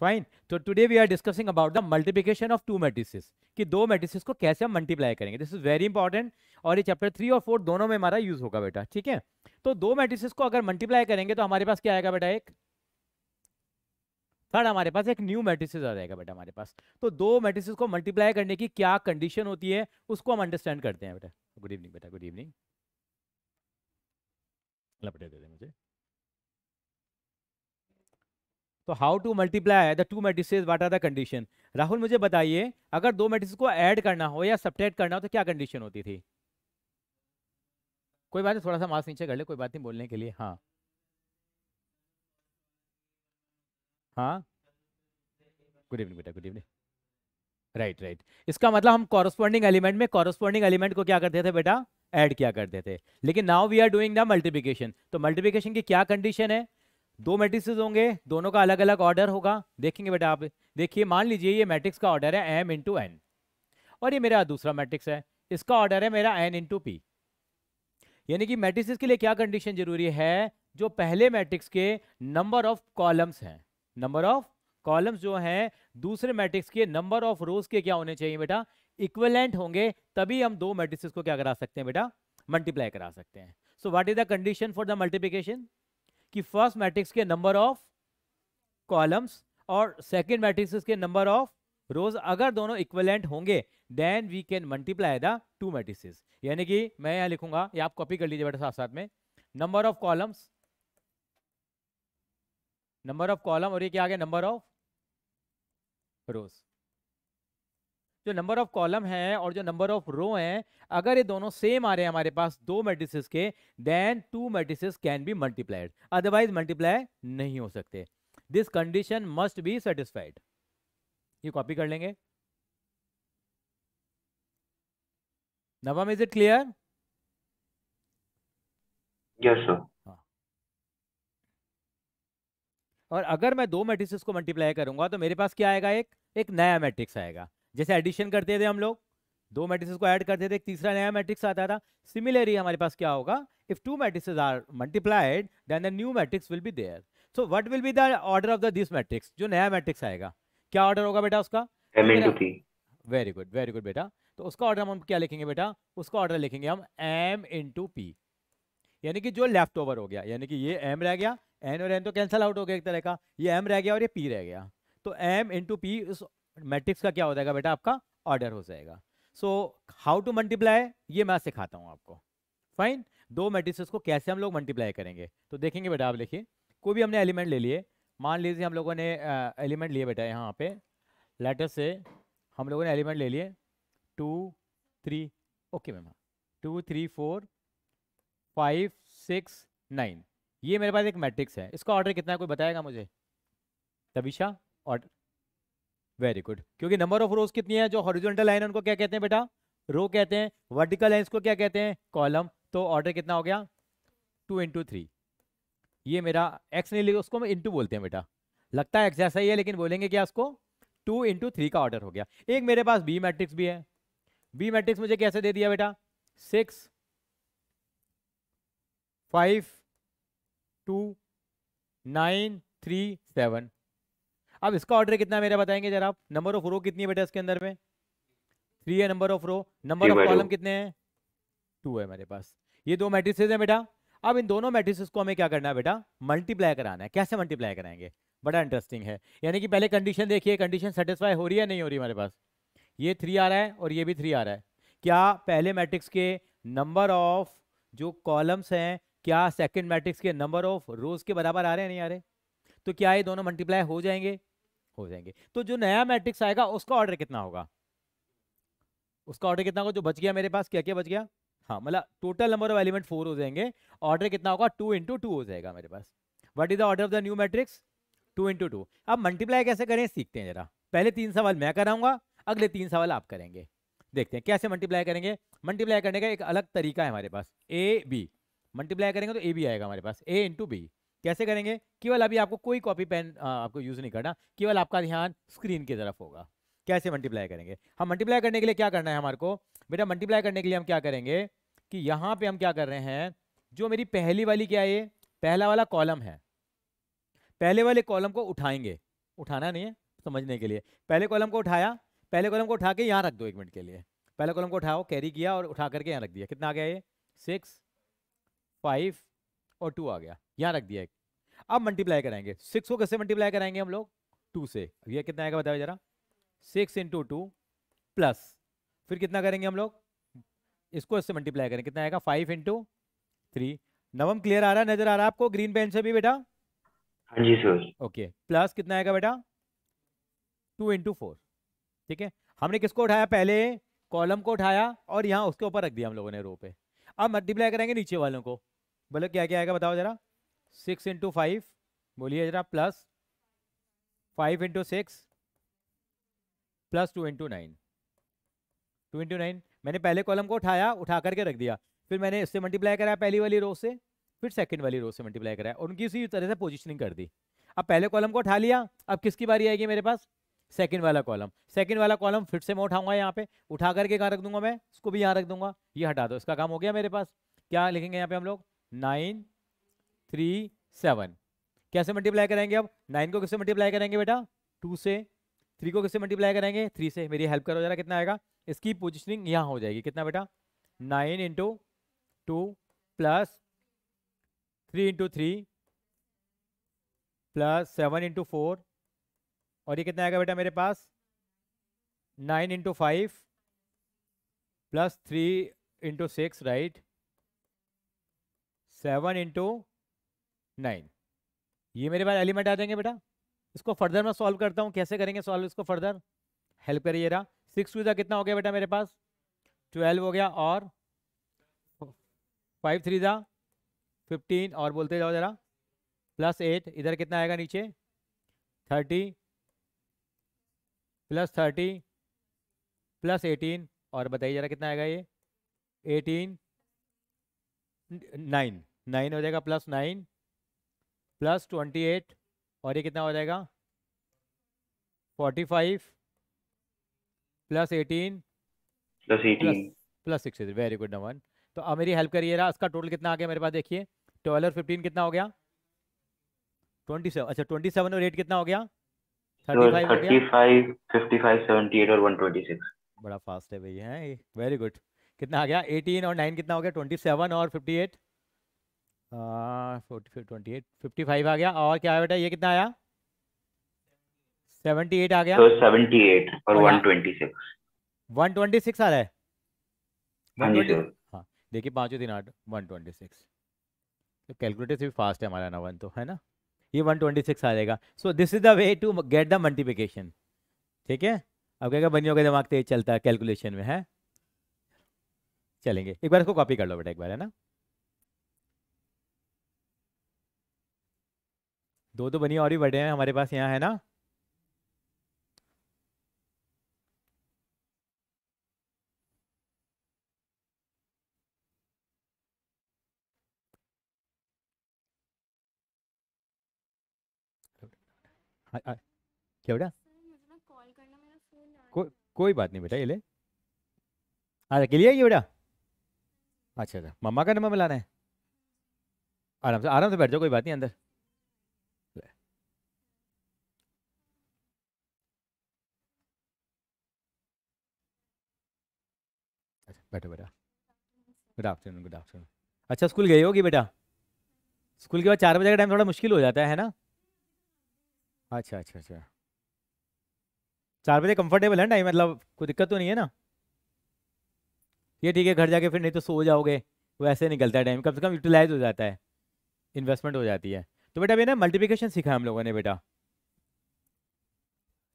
Fine तो today we are discussing about the multiplication of two matrices कि दो matrices को कैसे हम मल्टीप्लाई करेंगे। दिस इज़ वेरी इंपॉर्टेंट और ये चैप्टर थ्री और फोर दोनों में हमारा यूज़ होगा बेटा, ठीक है? तो दो मैट्रिसेस को अगर मल्टीप्लाई करेंगे तो हमारे पास क्या आएगा बेटा एक? थर्ड हमारे पास एक न्यू मैट्रिसेस आ जाएगा बेटा हमारे पास। तो दो मैट्रिसेस को मल्टीप्लाई करने की क्या कंडीशन होती है, उसको हम अंडरस्टैंड करते हैं बेटा। गुड इवनिंग बेटा गुड इवनिंग लपटे दे दे मुझे। तो how to multiply the two matrices what are the condition Rahul, मुझे बताइए, अगर दो मैट्रिसेस को ऐड करना हो या सब्ट्रैक्ट करना हो तो क्या कंडीशन होती थी? कोई बात नहीं थोड़ा सा मास्क नीचे कर ले, कोई बात नहीं, बोलने के लिए हाँ। हाँ? गुड इवनिंग बेटा गुड इवनिंग राइट राइट इसका मतलब हम कॉरस्पॉन्डिंग एलिमेंट में कॉरस्पॉन्डिंग एलिमेंट को क्या करते थे बेटा? ऐड किया करते थे। लेकिन now we are doing the multiplication तो मल्टीप्लिकेशन की क्या कंडीशन है? दो मैट्रिक्स होंगे, दोनों का अलग अलग ऑर्डर होगा। देखेंगे बेटा आप, देखिए, मान लीजिए ये मैट्रिक्स का ऑर्डर है एम इंटू एन और ये मेरा दूसरा मैट्रिक्स है, इसका ऑर्डर है मेरा एन इंटू पी यानी कि मैट्रिक्स के लिए क्या कंडीशन ज़रूरी है? जो पहले मैट्रिक्स के नंबर ऑफ़ कॉलम्स हैं। नंबर ऑफ़ कॉलम्स जो हैं, दूसरे मैट्रिक्स के नंबर ऑफ़ रोज के क्या होने चाहिए बेटा? इक्वलेंट होंगे, तभी हम दो मैट्रिक्स को क्या करा सकते हैं बेटा? मल्टीप्लाई करा सकते हैं। So what is the condition for the multiplication कि फ़र्स्ट मैट्रिक्स के नंबर ऑफ़ कॉलम्स और सेकेंड मैट्रिक्स के नंबर ऑफ़ रोज अगर दोनों इक्वलेंट होंगे then we can multiply the two matrix यानी कि मैं यहाँ लिखूँगा, या आप कॉपी कर लीजिए बेटा साथ साथ में। Number of columns number of column और ये क्या आ गया? नंबर ऑफ़ रोज जो नंबर ऑफ़ कॉलम है और जो नंबर ऑफ़ रो है अगर ये दोनों सेम आ रहे हैं हमारे पास दो मेट्रिसेस के then two matrices can be multiplied otherwise multiply नहीं हो सकते. This condition must be satisfied ये कॉपी कर लेंगे. Now is it clear yes sir और अगर मैं दो मैट्रिक्स को मल्टीप्लाई करूँगा तो मेरे पास क्या आएगा एक? एक नया मैट्रिक्स आएगा. जैसे एडिशन करते थे हम लोग दो मैट्रिक्स को ऐड करते थे एक तीसरा नया मैट्रिक्स आता था। सिमिलरली हमारे पास क्या होगा? If two matrix are multiplied then the new matrix will be there so what will be the order of the this matrix जो नया मैट्रिक्स आएगा। क्या ऑर्डर होगा बेटा उसका? वेरी गुड वेरी गुड बेटा। तो उसका ऑर्डर हम क्या लिखेंगे बेटा? उसका ऑर्डर लिखेंगे हम एम इंटू पी यानी कि जो लेफ़्ट ओवर हो गया यानी कि ये एम रह गया एन और एन तो कैंसल आउट हो गया एक तरह का। ये एम रह गया और ये पी रह गया। तो एम इंटू पी उस मैट्रिक्स का क्या हो जाएगा बेटा? आपका ऑर्डर हो जाएगा। सो हाउ टू मल्टीप्लाई ये मैं सिखाता हूँ आपको। फाइन दो मैट्रिक्स को कैसे हम लोग मल्टीप्लाई करेंगे? तो देखेंगे बेटा आप लिखिए। कोई भी हमने एलिमेंट ले लिए। मान लीजिए हम लोगों ने एलिमेंट लिए बेटा यहाँ पे। लेटर से हम लोगों ने एलिमेंट ले लिए। Two three okay ma'am two three four five six nine ये मेरे पास एक मैट्रिक्स है। इसका ऑर्डर कितना है? कोई बताएगा मुझे? तबिशा ऑर्डर वेरी गुड क्योंकि नंबर ऑफ़ रोज कितनी है? जो हॉरिजॉन्टल लाइन उनको क्या कहते हैं बेटा? रो कहते हैं। वर्टिकल लाइन को क्या कहते हैं? कॉलम तो ऑर्डर कितना हो गया? टू इंटू थ्री ये मेरा एक्स नहीं लिखा, उसको हम इंटू बोलते हैं बेटा। लगता है एक्स जैसा ही है, लेकिन बोलेंगे क्या उसको? टू इंटू थ्री का ऑर्डर हो गया। एक मेरे पास बी मैट्रिक्स भी है। बी मैट्रिक्स मुझे कैसे दे दिया बेटा? Six five two nine three seven अब इसका ऑर्डर कितना मेरा बताएँगे जरा आप? नंबर ऑफ़ रो कितनी है बेटा इसके अंदर में? थ्री है number of row number of column कितने हैं? टू है मेरे पास. ये दो मैट्रिसेस है बेटा. अब इन दोनों मैट्रिसेस को हमें क्या करना है बेटा? मल्टीप्लाई कराना है. कैसे मल्टीप्लाई कराएँगे? बड़ा इंटरेस्टिंग है. यानी कि पहले कंडीशन देखिए. कंडीशन सेटिस्फाई हो रही है नहीं हो रही हमारे पास? ये थ्री आ रहा है और ये भी थ्री आ रहा है. क्या पहले मैट्रिक्स के नंबर ऑफ़ जो कॉलम्स हैं क्या सेकंड मैट्रिक्स के नंबर ऑफ़ रोज के बराबर आ रहे हैं? नहीं आ रहे. तो क्या ये दोनों मल्टीप्लाई हो जाएँगे? हो जाएँगे। तो जो नया मैट्रिक्स आएगा, उसका ऑर्डर कितना होगा? उसका ऑर्डर कितना होगा? जो बच गया मेरे पास क्या क्या बच गया? हाँ मतलब total number of element four हो जाएँगे। ऑर्डर कितना होगा? टू इंटू टू हो जाएगा मेरे पास। What is the order of the new matrix two into two अब मल्टीप्लाई कैसे करें? सीखते हैं जरा। पहले तीन सवाल मैं कराऊँगा, अगले तीन सवाल आप करेंगे। देखते हैं, कैसे मल्टीप्लाई करेंगे? मल्टीप्लाई करने का एक अलग तरीका है हमारे पास। ए बी मल्टीप्लाई करेंगे तो ए बी आएगा हमारे पास। ए इंटू बी कैसे करेंगे? केवल अभी आपको कोई कॉपी पेन आपको यूज़ नहीं करना, केवल आपका ध्यान स्क्रीन की तरफ़ होगा। कैसे मल्टीप्लाई करेंगे? हम मल्टीप्लाई करने के लिए क्या करना है हमारे को? बेटा मल्टीप्लाई करने के लिए हम क्या करेंगे कि यहाँ पे हम क्या कर रहे हैं, जो मेरी पहली वाली क्या है पहला वाला कॉलम है। पहले वाले कॉलम को उठाएँगे। उठाना नहीं है समझने के लिए। पहले कॉलम को उठाया, पहले कॉलम को उठा के यहाँ रख दो एक मिनट के लिए। पहले कॉलम को उठाओ कैरी किया और उठा करके यहाँ रख दिया। कितना आ गया ये? सिक्स फाइव और टू आ गया। यहाँ रख दिया एक। अब मल्टीप्लाई कराएँगे सिक्स को कैसे मल्टीप्लाई कराएँगे हम लोग? टू से। ये कितना आएगा बताओ जरा। सिक्स इंटू टू प्लस फिर कितना करेंगे हम लोग? इसको इससे मल्टीप्लाई करेंगे कितना आएगा? फाइव इंटू थ्री नवम क्लियर आ रहा है नज़र आ रहा है आपको? ग्रीन पेन से भी बेटा? हाँ जी सर ओके प्लस कितना आएगा बेटा? टू इंटू फोर ठीक है? हमने किसको उठाया? पहले कॉलम को उठाया और यहाँ उसके ऊपर रख दिया हम लोगों ने रो पे। अब मल्टीप्लाई करेंगे नीचे वालों को। बोले क्या क्या आएगा बताओ जरा। सिक्स इंटू फाइव बोलिए जरा plus five into six plus two into nine two into nine मैंने पहले कॉलम को उठाया, उठा करके रख दिया। फिर मैंने इससे मल्टीप्लाई कराया पहली वाली रो से, फिर सेकंड वाली रो से मल्टीप्लाई कराया और उनकी उसी तरह से पोजिशनिंग कर दी। अब पहले कॉलम को उठा लिया, अब किसकी बारी आएगी मेरे पास? सेकंड वाला कॉलम सेकंड वाला कॉलम फिर से मैं उठाऊँगा यहाँ पे। उठा करके कहाँ रख दूँगा मैं? इसको भी यहाँ रख दूँगा। ये हटा दो, इसका काम हो गया मेरे पास। क्या लिखेंगे यहाँ पे हम लोग? नाइन थ्री सेवन कैसे मल्टीप्लाई करेंगे अब? नाइन को किससे मल्टीप्लाई करेंगे बेटा? टू से। थ्री को किससे मल्टीप्लाई करेंगे? थ्री से। मेरी हेल्प करो जरा, कितना आएगा? इसकी पोजिशनिंग यहाँ हो जाएगी। कितना बेटा? Nine into two plus three into three plus seven into four और ये कितना आएगा बेटा मेरे पास? Nine into five plus three into six right seven into nine. ये मेरे पास एलिमेंट आ जाएँगे बेटा। इसको फर्दर मैं सॉल्व करता हूँ। कैसे करेंगे सॉल्व इसको फर्दर हेल्प करिए रहा सिक्स टू कितना हो गया बेटा मेरे पास? ट्वेल्व हो गया और फाइव थ्री ज़ा फिफ्टीन और बोलते जाओ ज़रा। प्लस एट इधर कितना आएगा नीचे? Thirty plus thirty plus eighteen और बताइए ज़रा कितना आएगा ये? एटीन नाइन नाइन हो जाएगा plus nine plus twenty eight और ये कितना हो जाएगा? Forty five plus eighteen plus six very good नवन तो अब मेरी हेल्प करिए रहा इसका टोटल कितना आ गया मेरे पास देखिए। ट्वेल्व और फिफ्टीन कितना हो गया? ट्वेंटी सेवन अच्छा ट्वेंटी सेवन और एट कितना हो गया? थर्टी फाइव गया? 35 55 78 और 126 बड़ा फास्ट है भैया वेरी गुड कितना आ गया? एटीन और नाइन कितना हो गया? ट्वेंटी सेवन और fifty eight forty twenty eight fifty five आ गया। और क्या है बेटा? ये कितना आया? सेवेंटी एट आ गया। तो 78 और और यहाँ- 126 वन ट्वेंटी सिक्स आ रहा है। हाँ जी 120 सर देखिए पाँचों दिन आठ वन ट्वेंटी सिक्स तो कैलकुलेटर से भी फास्ट है हमारा नवन तो है ना? ये वन ट्वेंटी सिक्स आ जाएगा। So this is the way to get the multiplication ठीक है? अब क्या बनियों का दिमाग तेज चलता है कैलकुलेशन में है? चलेंगे। एक बार इसको कॉपी कर लो बेटा एक बार है ना? दो दो बनिए और भी बड़े हैं हमारे पास यहाँ है ना? क्या बेटा? को, कोई बात नहीं बेटा ये ले। अच्छा अकेले आइए बेटा? अच्छा अच्छा। मम्मा का नंबर मिलाना है। आराम से आराम से बैठ जाओ कोई बात नहीं अंदर। बैठो बेटा। गुड आफ्टरनून गुड आफ्टरनून अच्छा स्कूल गई होगी बेटा? स्कूल के बाद चार बजे का टाइम थोड़ा मुश्किल हो जाता है है ना? अच्छा अच्छा अच्छा। चार बजे कंफर्टेबल है टाइम मतलब कोई दिक्कत तो नहीं है ना? ये ठीक है, घर जाके फिर नहीं तो सो जाओगे। वैसे निकलता है टाइम कम से कम यूटिलाइज हो जाता है। इन्वेस्टमेंट हो जाती है। तो बेटा अभी ना मल्टीप्लिकेशन सीखा हम लोगों ने बेटा।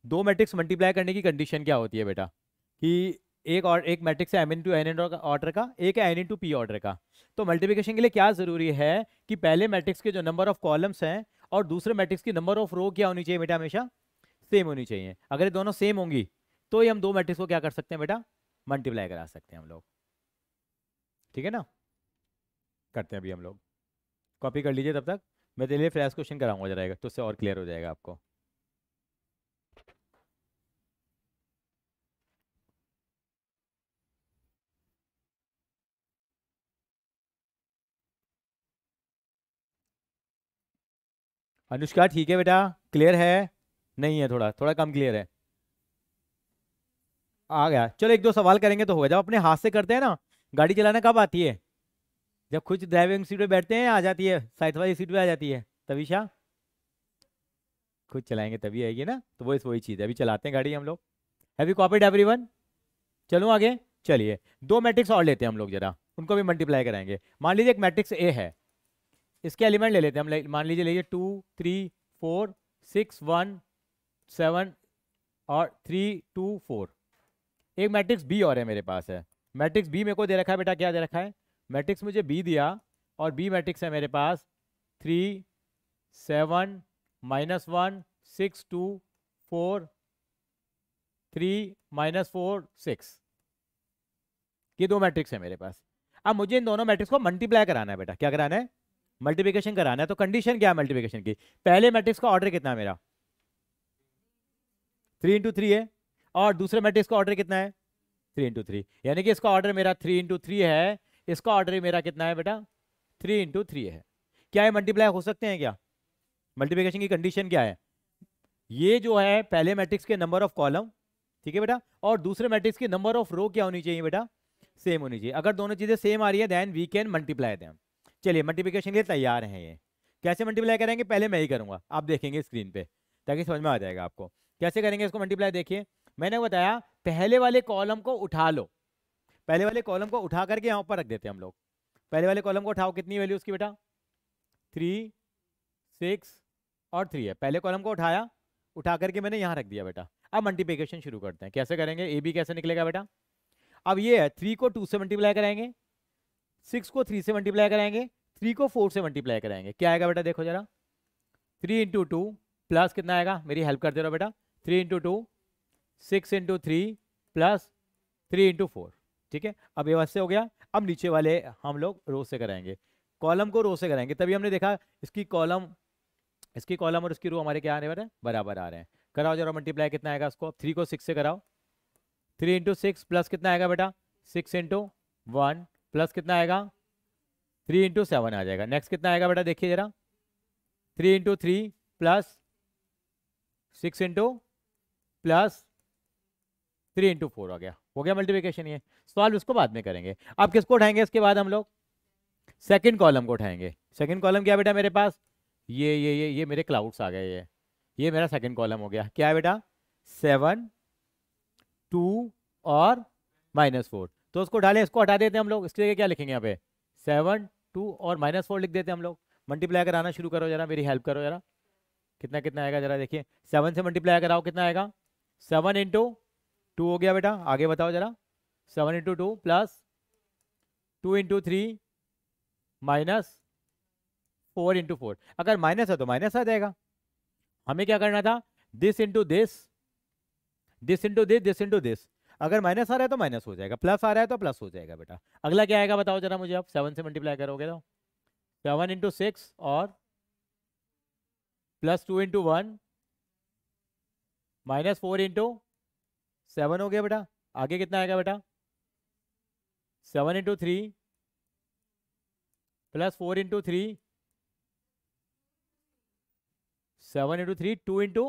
दो मैट्रिक्स मल्टीप्लाई करने की कंडीशन क्या होती है बेटा? कि एक और एक मैट्रिक्स है M into N order का, एक है N into P order का। तो मल्टीप्लिकेशन के लिए क्या ज़रूरी है कि पहले मैट्रिक्स के जो नंबर ऑफ़ कॉलम्स हैं और दूसरे मैट्रिक्स की नंबर ऑफ़ रो क्या होनी चाहिए बेटा हमेशा? सेम होनी चाहिए। अगर ये दोनों सेम होंगी तो ये हम दो मैट्रिक्स को क्या कर सकते हैं बेटा? मल्टीप्लाई करा सकते हैं हम लोग। ठीक है ना? करते हैं अभी हम लोग। कॉपी कर लीजिए तब तक। मैं तेरे लिए क्वेश्चन कराऊँगा जरा तो उससे और क्लियर हो जाएगा आपको। अनुष्का, ठीक है बेटा? क्लियर है? नहीं है थोड़ा थोड़ा कम क्लियर है। आ गया। चलो एक दो सवाल करेंगे तो होगा। जब अपने हाथ से करते हैं ना, गाड़ी चलाना कब आती है? जब खुद ड्राइविंग सीट पे बैठते हैं आ जाती है? साइथ वाली सीट पे आ जाती है। तभी शाह खुद चलाएँगे तभी आएगी ना? तो वो इस, वही चीज़ है। अभी चलाते हैं गाड़ी हम लोग। हैवी कॉपीड एवरीवन चलो आगे? चलिए। दो मैट्रिक्स और लेते हैं हम लोग जरा। उनको भी मल्टीप्लाई कराएँगे। मान लीजिए एक मैट्रिक्स ए है। इसके एलिमेंट ले लेते हैं। हम मान लीजिए लीजिए two three four six one seven और थ्री टू फोर एक मैट्रिक्स बी और है मेरे पास है। मैट्रिक्स बी मेरे को दे रखा है बेटा, क्या दे रखा है? मैट्रिक्स मुझे बी दिया और बी मैट्रिक्स है मेरे पास। Three seven minus one six two four three minus four six ये दो मैट्रिक्स है मेरे पास। अब मुझे इन दोनों मैट्रिक्स को मल्टीप्लाई कराना है बेटा। क्या कराना है? मल्टीप्लिकेशन कराना है तो कंडीशन क्या है मल्टीप्लिकेशन की? पहले मैट्रिक्स का ऑर्डर कितना है मेरा? थ्री इंटू थ्री है। और दूसरे मैट्रिक्स का ऑर्डर कितना है? थ्री इंटू थ्री यानी कि इसका ऑर्डर मेरा थ्री इंटू थ्री है। इसका ऑर्डर मेरा कितना है बेटा? थ्री इंटू थ्री है। क्या ये मल्टीप्लाई हो सकते हैं क्या? मल्टीप्लिकेशन की कंडीशन क्या है? ये जो है, पहले मैट्रिक्स के नंबर ऑफ़ कॉलम ठीक है बेटा? और दूसरे मैट्रिक्स के नंबर ऑफ़ रो क्या होनी चाहिए बेटा? सेम होनी चाहिए। अगर दोनों चीज़ें सेम आ रही है then we can multiply them चलिए मल्टीप्लिकेशन के लिए तैयार हैं ये। कैसे मल्टीप्लाई करेंगे? पहले मैं ही करूँगा। आप देखेंगे स्क्रीन पर ताकि समझ में आ जाएगा आपको। कैसे करेंगे इसको मल्टीप्लाई देखिए, मैंने बताया, पहले वाले कॉलम को उठा लो। पहले वाले कॉलम को उठा करके यहाँ पर रख देते हैं हम लोग। पहले वाले कॉलम को उठाओ, कितनी वैल्यू उसकी बेटा? थ्री सिक्स और थ्री है। पहले कॉलम को उठाया, उठा करके मैंने यहाँ रख दिया बेटा। अब मल्टीप्लिकेशन शुरू करते हैं। कैसे करेंगे? ए बी कैसे निकलेगा बेटा? अब ये है थ्री को टू से मल्टीप्लाई कराएँगे सिक्स को थ्री से मल्टीप्लाई कराएँगे थ्री को फोर से मल्टीप्लाई कराएँगे क्या आएगा बेटा, देखो जरा। थ्री इंटू टू प्लस कितना आएगा? मेरी हेल्प कर दे रहा बेटा। Three into two six into three plus three into four ठीक है? अब ये वैसे हो गया। अब नीचे वाले हम लोग रो से कराएँगे कॉलम को रो से कराएँगे तभी हमने देखा इसकी कॉलम इसकी कॉलम और इसकी रो हमारे क्या आने वाले हैं बराबर आ रहे हैं। कराओ जरा मल्टीप्लाई कितना आएगा उसको थ्री को सिक्स से कराओ। थ्री इंटू सिक्स प्लस कितना आएगा बेटा? सिक्स इंटू वन प्लस कितना आएगा? थ्री इंटू सेवन आ जाएगा। नेक्स्ट कितना आएगा बेटा? देखिए जरा। Three into three plus six into plus three into four आ गया। हो गया मल्टीप्लिकेशन ये। सॉल्व इसको बाद में करेंगे। अब किसको उठाएँगे इसके बाद हम लोग? सेकंड कॉलम को उठाएँगे। सेकंड कॉलम क्या बेटा मेरे पास? ये ये ये ये मेरे क्लाउड्स आ गए ये। ये मेरा सेकंड कॉलम हो गया। क्या बेटा? सेवन टू और माइनस फोर तो उसको डालें, इसको हटा देते हैं हम लोग। इसके लिए क्या लिखेंगे यहाँ पे? सेवन, टू और माइनस फोर लिख देते हैं हम लोग। मल्टीप्लाई कराना शुरू करो जरा, मेरी हेल्प करो जरा। कितना कितना आएगा जरा देखिए। सेवन से मल्टीप्लाई कराओ, कितना आएगा? सेवन इंटू टू हो गया बेटा, आगे बताओ जरा। Seven into two plus two into three minus four into four अगर माइनस है तो माइनस आ जाएगा। हमें क्या करना था? This into this this into this this into this अगर माइनस आ रहा है तो माइनस हो जाएगा प्लस आ रहा है तो प्लस हो जाएगा बेटा। अगला क्या आएगा बताओ जरा मुझे आप सेवन से मल्टीप्लाई करोगे तो। सेवन इंटू सिक्स और plus two into one minus four into seven हो गया बेटा। आगे कितना आएगा बेटा? Seven into three plus four into three seven into three two into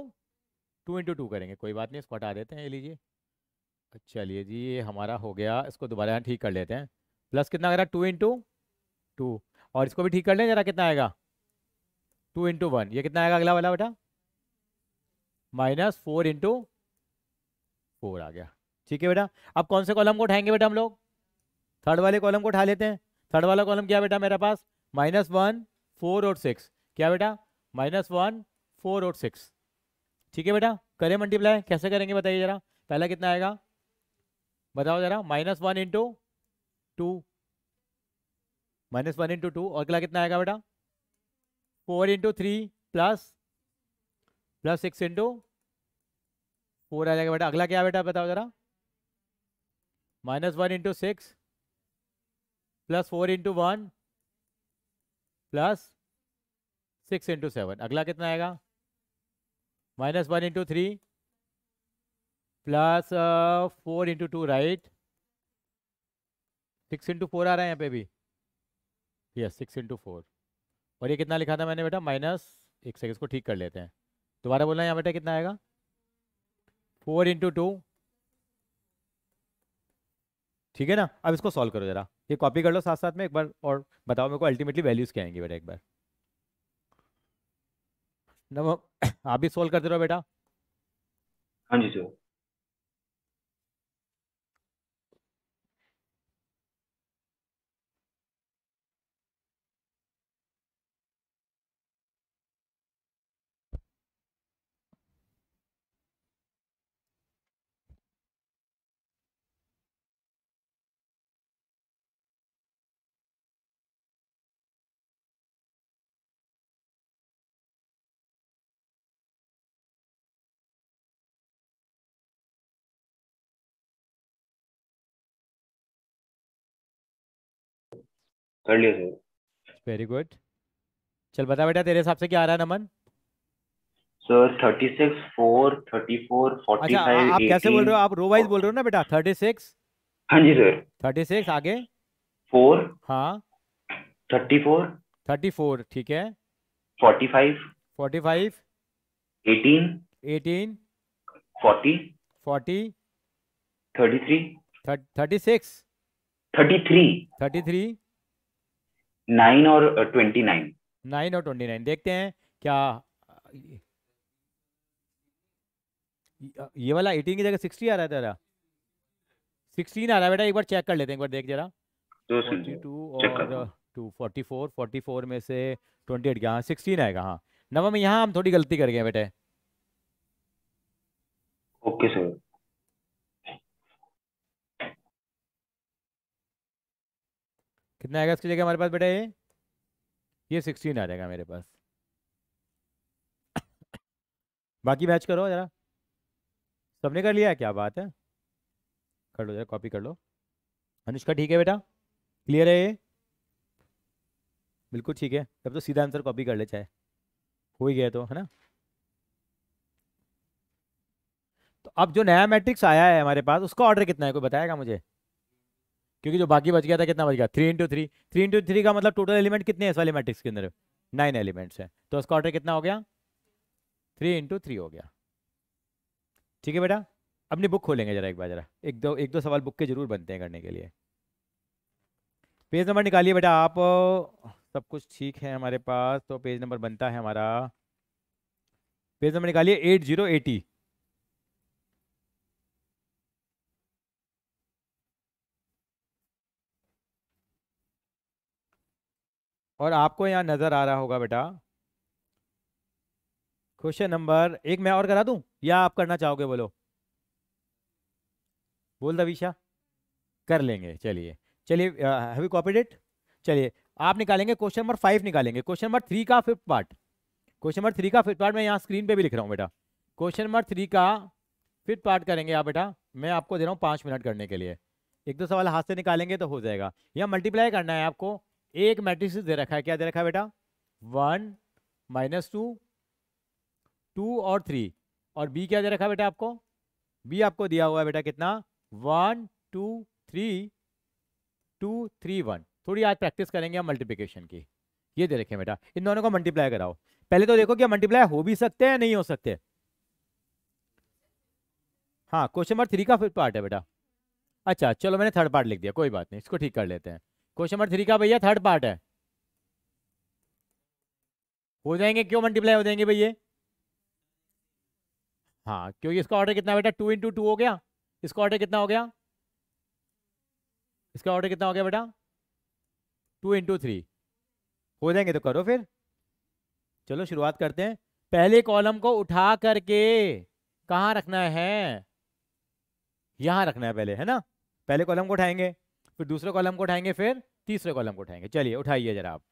two into two करेंगे। कोई बात नहीं, इसको हटा देते हैं, ये लीजिए। चलिए जी, ये हमारा हो गया, इसको दोबारा यहाँ ठीक कर लेते हैं। प्लस कितना आ रहा है टू इंटू टू। और इसको भी ठीक कर लें, जरा कितना आएगा? Two into one. ये कितना आएगा अगला वाला बेटा? माइनस फोर इंटू फोर आ गया। ठीक है बेटा? अब कौन से कॉलम को उठाएँगे बेटा हम लोग? थर्ड वाले कॉलम को उठा लेते हैं। थर्ड वाला कॉलम क्या बेटा मेरे पास? माइनस वन, फोर और सिक्स। क्या बेटा? माइनस वन, फोर और सिक्स। ठीक है बेटा? करें मल्टीप्लाई। कैसे करेंगे बताइए जरा? पहला कितना आएगा? बताओ जरा minus one into two minus one into two और अगला कितना आएगा बेटा? Four into three plus plus six into four आ जाएगा बेटा। अगला क्या बेटा, बताओ जरा? Minus one into six plus four into one plus six into seven अगला कितना आएगा? Minus one into three plus four into two right six into four आ रहा है यहाँ पे भी। यस सिक्स इंटू फोर और ये कितना लिखा था मैंने बेटा? माइनस एक सेकेंड इसको ठीक कर लेते हैं। दोबारा बोलना यहाँ बेटा कितना आएगा? फोर इंटू टू ठीक है ना? अब इसको सॉल्व करो जरा। ये कॉपी कर लो साथ साथ में एक बार और बताओ मेरे को अल्टीमेटली वैल्यूज़ क्या आएँगी बेटा एक बार। नव आप भी सॉल्व करते रहो बेटा। हाँ जी सर कर लिया सर। वेरी गुड चल बता बेटा तेरे हिसाब से क्या आ रहा है Naman? Sir thirty six four thirty four forty five आप कैसे बोल रहे हो? आप रो वाइज बोल रहे हो ना बेटा? थर्टी सिक्स हाँ जी सर। थर्टी सिक्स आगे? फोर हाँ। थर्टी फोर थर्टी फोर ठीक है। Forty five forty five eighteen eighteen forty forty thirty three thirty six thirty three thirty three nine और ट्वेंटी नाइन नाइन और ट्वेंटी नाइन देखते हैं क्या ये- वाला एटीन की जगह सिक्सटी आ रहा है तेरा। सिक्सटीन आ रहा है बेटा एक बार चेक कर लेते हैं एक बार देख जरा। तो फोर्टी टू और two forty four forty four में से ट्वेंटी एट गया हाँ सिक्सटीन आएगा हाँ। नवम यहाँ हम थोड़ी गलती कर गए बेटे। Okay sir. कितना आएगा इसकी जगह हमारे पास बेटा ये? ये सिक्सटीन आ जाएगा मेरे पास। बाकी मैच करो जरा। सबने कर लिया क्या बात है। कर लो जरा कॉपी कर लो। अनुष्का ठीक है बेटा? क्लियर है ये? बिल्कुल ठीक है। अब तो सीधा आंसर कॉपी कर ले चाहे। हो ही गया तो है ना? तो अब जो नया मैट्रिक्स आया है हमारे पास, उसका ऑर्डर कितना है? कोई बताएगा मुझे? क्योंकि जो बाकी बच गया था कितना बच गया? Three into three three into three का मतलब टोटल एलिमेंट कितने इस वाले मैट्रिक्स के अंदर? नाइन एलिमेंट्स हैं। तो उसका ऑर्डर कितना हो गया? थ्री इंटू थ्री हो गया। ठीक है बेटा? अपनी बुक खोलेंगे जरा एक बार जरा। एक दो एक दो सवाल बुक के ज़रूर बनते हैं करने के लिए। पेज नंबर निकालिए बेटा आप। सब कुछ ठीक है हमारे पास तो पेज नंबर बनता है हमारा। पेज नंबर निकालिए एट ज़ीरो एटी और आपको यहाँ नज़र आ रहा होगा बेटा। क्वेश्चन नंबर एक मैं और करा दूँ? या आप करना चाहोगे? बोलो। बोल दविशा कर लेंगे, चलिए। चलिए हैव कॉपीड चलिए, आप निकालेंगे क्वेश्चन नंबर फाइव निकालेंगे। क्वेश्चन नंबर थ्री का fifth part question number three का फिफ्थ पार्ट मैं यहाँ स्क्रीन पे भी लिख रहा हूँ बेटा। क्वेश्चन नंबर थ्री का फिफ्थ पार्ट करेंगे आप बेटा। मैं आपको दे रहा हूँ पाँच मिनट करने के लिए। एक दो सवाल हाथ से निकालेंगे तो हो जाएगा। या मल्टीप्लाई करना है आपको। एक मैट्रिक्स दे रखा है। क्या दे रखा है बेटा? वन माइनस टू टू और थ्री और बी क्या दे रखा है बेटा आपको? बी आपको दिया हुआ है बेटा कितना? One two three two three one थोड़ी आज प्रैक्टिस करेंगे हम मल्टीप्लिकेशन की। ये दे रखे बेटा। इन दोनों को मल्टीप्लाई कराओ। पहले तो देखो क्या मल्टीप्लाई हो भी सकते हैं नहीं हो सकते। हाँ क्वेश्चन नंबर थ्री का फिफ्थ पार्ट है बेटा। अच्छा चलो मैंने थर्ड पार्ट लिख दिया। कोई बात नहीं, इसको ठीक कर लेते हैं। क्वेश्चन नंबर थ्री का भैया थर्ड पार्ट है। हो जाएँगे क्यों मल्टीप्लाई हो जाएँगे भैया? हाँ क्योंकि इसका ऑर्डर कितना बेटा? टू इंटू टू हो गया। इसका ऑर्डर कितना हो गया? इसका ऑर्डर कितना हो गया बेटा? टू इंटू थ्री हो जाएँगे तो करो फिर। चलो, शुरुआत करते हैं। पहले कॉलम को उठा करके कहाँ रखना है? यहाँ रखना है पहले, है ना? पहले कॉलम को उठाएँगे। फिर दूसरे कॉलम को उठाएँगे फिर तीसरे कॉलम को उठाएँगे। चलिए उठाइए जरा आप।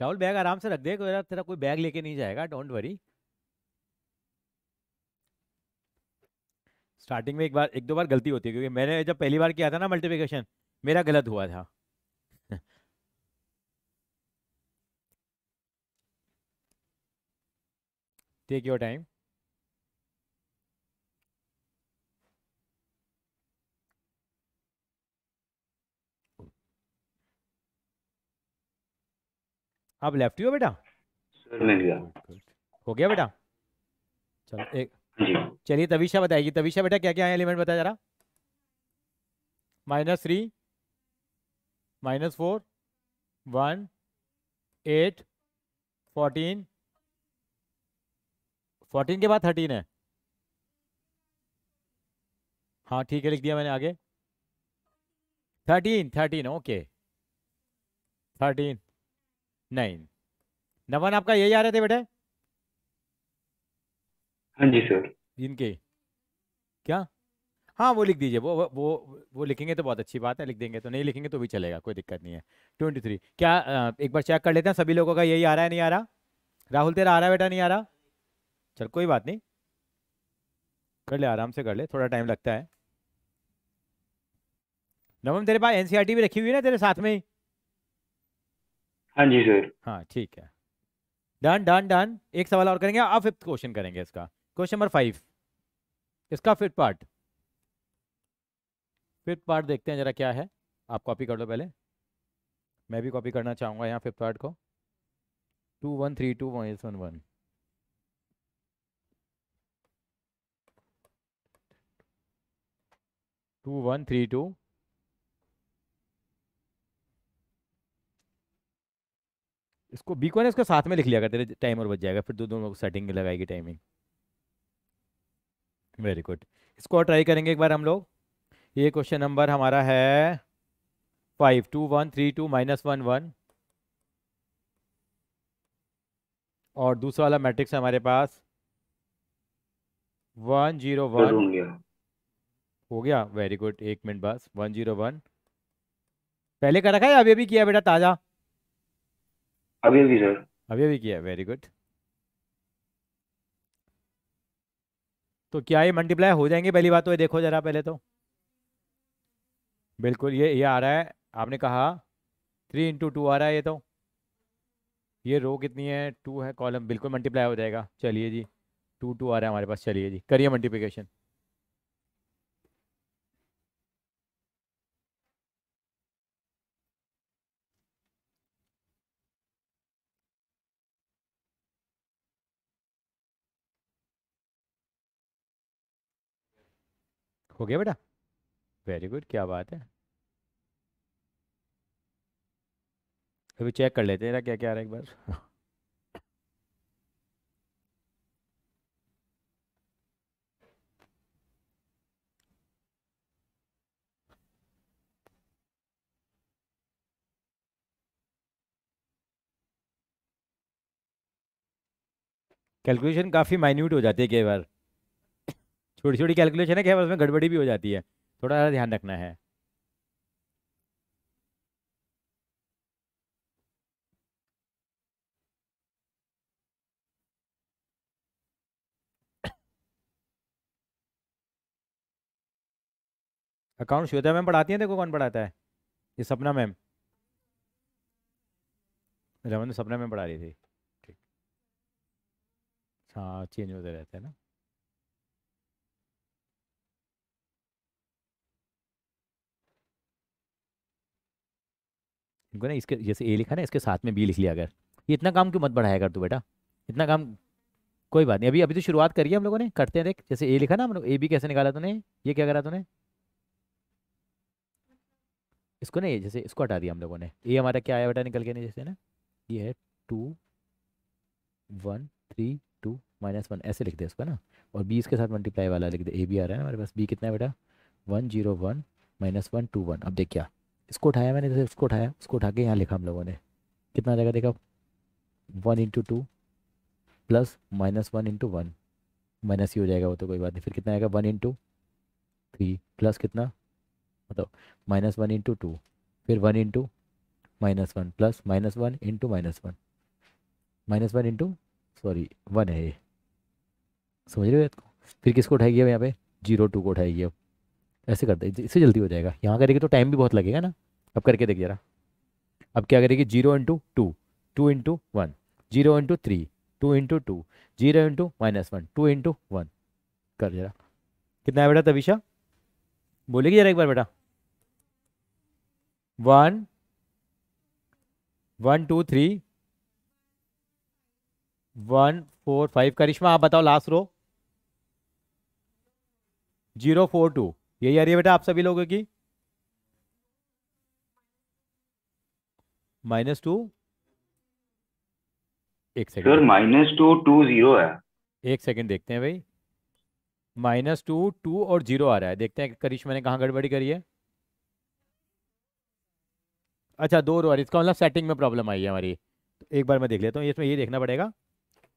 राहुल बैग आराम से रख दे तेरा तेरा कोई बैग लेके नहीं जाएगा डोंट वरी स्टार्टिंग में एक बार, एक दो बार गलती होती है, क्योंकि मैंने जब पहली बार किया था ना मल्टीप्लिकेशन मेरा गलत हुआ था। टेक योर टाइम आप लेफ़्ट हो बेटा? मिल गया। हो गया बेटा? चलो एक चलिए तविशा बताएगी तविशा बेटा क्या क्या है एलिमेंट बताया जरा? Minus three minus four one eight fourteen fourteen के बाद थर्टीन है। हाँ ठीक है लिख दिया मैंने आगे। Thirteen thirteen okay thirteen nine नवन आपका यही आ रहे थे बेटे? हाँ जी सर इनके। क्या? हाँ वो लिख दीजिए। वो वो वो, लिखेंगे तो बहुत अच्छी बात है लिख देंगे तो। नहीं लिखेंगे तो भी चलेगा कोई दिक्कत नहीं है। ट्वेंटी थ्री क्या एक बार चेक कर लेते हैं सभी लोगों का यही आ रहा है नहीं आ रहा? राहुल तेरा आ रहा है बेटा नहीं आ रहा? चल कोई बात नहीं। कर ले आराम से कर ले थोड़ा टाइम लगता है। नवम तेरे पास एनसीईआरटी भी रखी हुई है ना तेरे साथ में ही? हाँ जी, सर। हाँ ठीक है। Done done done. एक सवाल और करेंगे अब फिफ्थ क्वेश्चन करेंगे इसका। क्वेश्चन नंबर फाइव इसका फिफ्थ पार्ट फिफ्थ पार्ट देखते हैं जरा क्या है। आप कॉपी कर लो पहले। मैं भी कॉपी करना चाहूँगा यहाँ फिफ्थ पार्ट को। Two one three two one one one two one three two इसको बी को ना इसको साथ में लिख लिया कर तेरे टाइमर बच जाएगा फिर दो दोनों को सेटिंग लगाएगी टाइमिंग वेरी गुड इसको और ट्राई करेंगे एक बार हम लोग. ये क्वेश्चन नंबर हमारा है five two one three two minus one one और दूसरा वाला मैट्रिक्स है हमारे पास वन ज़ीरो वन हो गया? वेरी गुड एक मिनट बस. वन ज़ीरो वन पहले कर रखा है अभी अभी किया बेटा ताज़ा? अभी अभी सर। अभी अभी किया वेरी गुड तो क्या ये मल्टीप्लाई हो जाएँगे? पहली बात तो ये देखो जरा पहले तो। बिल्कुल, ये ये आ रहा है। आपने कहा थ्री इंटू टू आ रहा है ये तो। ये रो कितनी है? टू है कॉलम बिल्कुल मल्टीप्लाई हो जाएगा। चलिए जी टू टू आ रहा है हमारे पास। चलिए जी, करिए मल्टीप्लिकेशन हो गया बेटा? वेरी गुड क्या बात है? अभी चेक कर लेते हैं क्या क्या आ रहा है एक बार। कैलकुलेशन काफ़ी माइन्यूट हो जाती है कई बार। छोटी छोटी कैलकुलेशन है क्या उसमें गड़बड़ी भी हो जाती है। थोड़ा ध्यान रखना है। अकाउंट श्वेता मैम पढ़ाती हैं? देखो कौन पढ़ाता है। ये सपना मैम। रमन सपना मैम पढ़ा रही थी। ठीक। हाँ चेंज होते रहते हैं ना। इनको ना इसके, जैसे ए लिखा ना, इसके साथ में बी लिख लिया अगर। ये इतना काम क्यों मत बढ़ाया कर तू बेटा? इतना काम, कोई बात नहीं। अभी अभी तो शुरुआत करी है हम लोगों ने, करते हैं देख। जैसे ए लिखा ना हम लोग, ए बी कैसे निकाला तूने? ये क्या करा तूने? इसको ना ये, जैसे इसको हटा दिया हम लोगों ने। ए हमारा क्या आया बेटा निकल के नहीं जैसे ना? ये है two, one, three, two, minus one. ऐसे लिख दे इसको ना? और बी इसके साथ मल्टीप्लाई वाला लिख दे। ए बी आ रहा है ना हमारे पास। बी कितना है बेटा? One, zero, one, minus one, two, one. अब देख क्या। इसको उठाया मैंने, जैसे उसको उठाया उसको उठा के यहाँ लिखा हम लोगों ने। कितना आ जाएगा देखा? One into two plus minus one into one minus ही हो जाएगा वो तो कोई बात नहीं। फिर कितना आएगा? वन इंटू थ्री प्लस कितना? मतलब माइनस वन इंटू टू फिर one into minus one plus minus one into minus one minus one into sorry one है ये। समझ रहे हो इसको फिर किसको उठाएगी अब यहाँ पे? ज़ीरो टू को उठाएगी अब। ऐसे करते इससे जल्दी हो जाएगा। यहाँ करेगी तो टाइम भी बहुत लगेगा ना। अब करके देख जरा। अब क्या करेगी? Zero into two two into one zero into three two into two zero into minus one two into one कर जरा। कितना है बेटा तविशा बोलेगी जरा एक बार बेटा। One one two three one four five Karishma, आप बताओ last row zero four two यही आ रही है बेटा आप सभी लोगों की? माइनस टू एक second minus two two zero है। एक सेकंड देखते हैं भाई। माइनस टू टू और ज़ीरो आ रहा है। देखते हैं कि करिश्मा ने कहाँ गड़बड़ी करी है। अच्छा दो रो आ रही इसका मतलब सेटिंग में प्रॉब्लम आई है हमारी। तो एक बार मैं देख लेता हूँ। इसमें ये देखना पड़ेगा।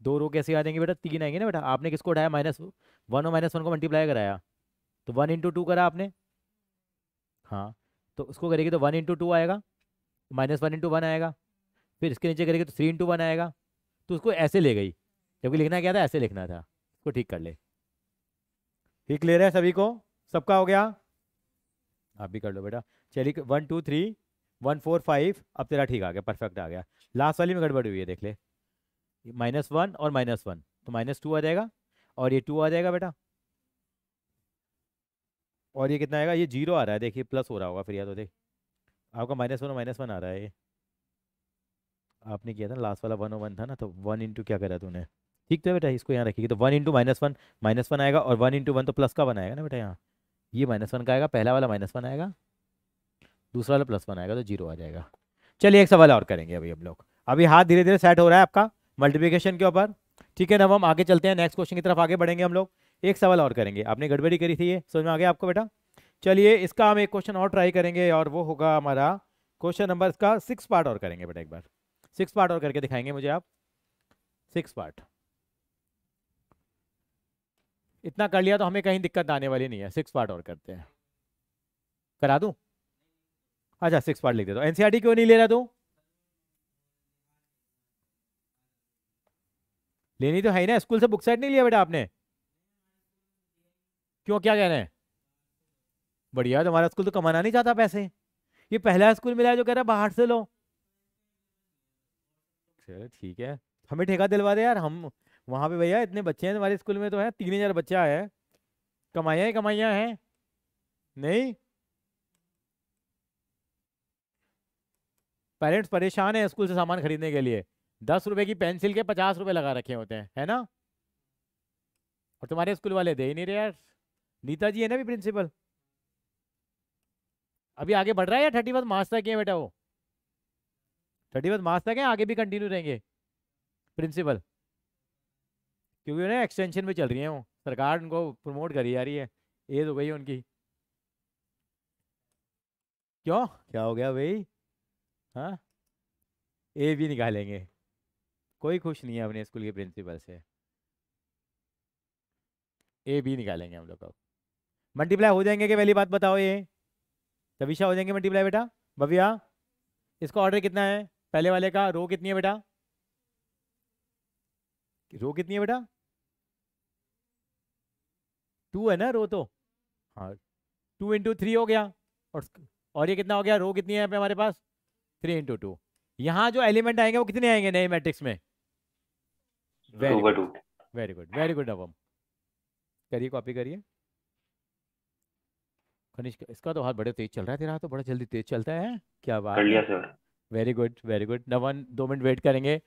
दो रो कैसे आ जाएँगे बेटा? तीन आएँगे ना बेटा? आपने किसको उठाया? माइनस वन और माइनस वन को मल्टीप्लाई कराया। तो वन इंटू टू करा आपने। हाँ तो उसको करेगी तो वन इंटू टू आएगा माइनस वन इंटू वन आएगा, फिर इसके नीचे करेगी तो थ्री इंटू वन आएगा तो उसको ऐसे ले गई, जबकि लिखना क्या था, ऐसे लिखना था, उसको ठीक कर ले। ठीक क्लियर है सभी को? सबका हो गया? आप भी कर लो बेटा। चलिए one two three one four five अब तेरा ठीक आ गया परफेक्ट आ गया। लास्ट वाली में गड़बड़ हुई है, देख ले। माइनस वन और माइनस वन तो माइनस टू आ जाएगा, और ये टू आ जाएगा बेटा। और ये कितना आएगा? ये ज़ीरो आ रहा है, देखिए प्लस हो रहा होगा फिर, या तो देख। आपका माइनस वन माइनस वन आ रहा है ये। आपने किया था लास्ट वाला वन ओ वन था ना तो वन इंटू क्या करा तूने? ठीक तो बेटा, इसको यहाँ रखिएगा तो one into minus one minus one आएगा और वन इंटू वन तो प्लस का बनाएगा ना बेटा यहाँ। ये माइनस वन का आएगा, पहला वाला माइनस वन आएगा, दूसरा वाला प्लस वन आएगा तो ज़ीरो आ जाएगा। चलिए एक सवाल और करेंगे अभी हम लोग। अभी हाथ धीरे धीरे सेट हो रहा है आपका मल्टीप्लिकेशन के ऊपर। ठीक है ना हम आगे चलते हैं नेक्स्ट क्वेश्चन की तरफ़ आगे बढ़ेंगे हम लोग। एक सवाल और करेंगे। आपने गड़बड़ी करी थी ये, समझ में आ गया आपको बेटा? चलिए, इसका हम एक क्वेश्चन और ट्राई करेंगे और वो होगा हमारा क्वेश्चन नंबर इसका सिक्स पार्ट और करेंगे बेटा एक बार। सिक्स पार्ट और करके दिखाएँगे मुझे आप। सिक्स पार्ट इतना कर लिया तो हमें कहीं दिक्कत आने वाली नहीं है। सिक्स पार्ट और करते हैं। करा दूँ? अच्छा सिक्स पार्ट लिख देता हूँ एनसीआरटी क्यों नहीं ले रहा तू? लेनी तो है ना। स्कूल से बुक सेट नहीं लिया बेटा आपने? क्यों, क्या कह रहे हैं? बढ़िया, तुम्हारा स्कूल तो कमाना नहीं चाहता पैसे। ये पहला स्कूल मिला है जो कह रहा है, बाहर से लो। चलो, ठीक है। हमें ठेका दिलवा दे यार, हम वहाँ पे भैया, इतने बच्चे हैं तुम्हारे स्कूल में तो है, तीन हज़ार बच्चा है। कमाइया ही कमाइया है। नहीं? पेरेंट्स परेशान है स्कूल से सामान खरीदने के लिए। दस रुपए की पेंसिल के पचास रुपए लगा रखे होते हैं, है ना? और तुम्हारे स्कूल वाले दे ही नहीं रहे यार। नीता जी है ना भी प्रिंसिपल अभी आगे बढ़ रहा है या थर्टी वन मार्च तक है बेटा वो? थर्टी वन मार्च तक है, आगे भी कंटिन्यू रहेंगे। प्रिंसिपल क्योंकि उन्हें एक्सटेंशन में चल रही है वो। सरकार उनको प्रमोट करी जा रही है। एज हो गई उनकी। क्यों? क्या हो गया भाई? हाँ? ए भी निकालेंगे। कोई खुश नहीं है अपने स्कूल के प्रिंसिपल से। ए भी निकालेंगे हम लोग अब मल्टीप्लाई हो जाएँगे क्या पहली बात बताओ ये। तविशा हो जाएँगे मल्टीप्लाई बेटा। भविया इसका ऑर्डर कितना है? पहले वाले का रो कितनी है बेटा? रो कितनी है बेटा? टू है ना रो तो? हाँ टू इंटू थ्री हो गया। और और ये कितना हो गया? रो कितनी है हमारे पास? थ्री इंटू टू यहाँ जो एलिमेंट आएँगे वो कितने आएँगे नए मैट्रिक्स में? Very good very good very good अब करिए कॉपी करिए। खनिश इसका तो हाथ बड़े तेज चल रहा है तेरा तो बड़ा जल्दी तेज चलता है क्या बात कर लिया sir. Very good very good नवन दो मिनट वेट करेंगे।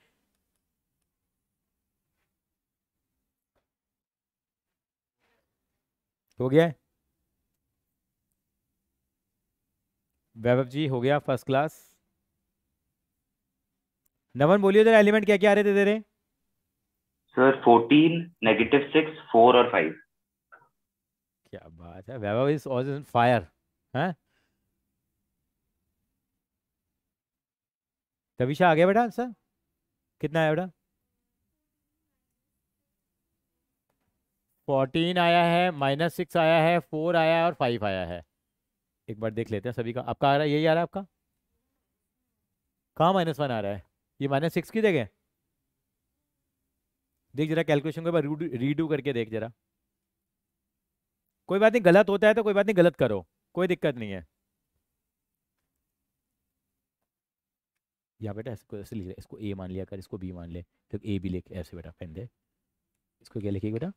हो गया वैभव जी हो गया फ़र्स्ट क्लास नवन बोलिए जरा एलिमेंट क्या क्या आ रहे थे तेरे? Sir fourteen negative six four और फाइव क्या बात है? Vaibhav is always in fire हैं? तविशा आ गया बेटा आंसर? कितना आया बेटा? फोर्टीन आया है माइनस सिक्स आया है फोर आया है और फाइव आया है। एक बार देख लेते हैं सभी का। आपका आ रहा है? यही आ रहा है आपका? कहाँ माइनस वन आ रहा है? ये माइनस सिक्स की जगह? देख जरा कैलकुलेशन को रीडू करके देख जरा। कोई बात नहीं, गलत होता है तो कोई बात नहीं, गलत करो, कोई दिक्कत नहीं है। या बेटा इसको ऐसे लिख इसको ए मान लिया कर, इसको बी मान ले तो ए बी लिख, ऐसे बेटा पेन दे। इसको क्या लिखेगा बेटा?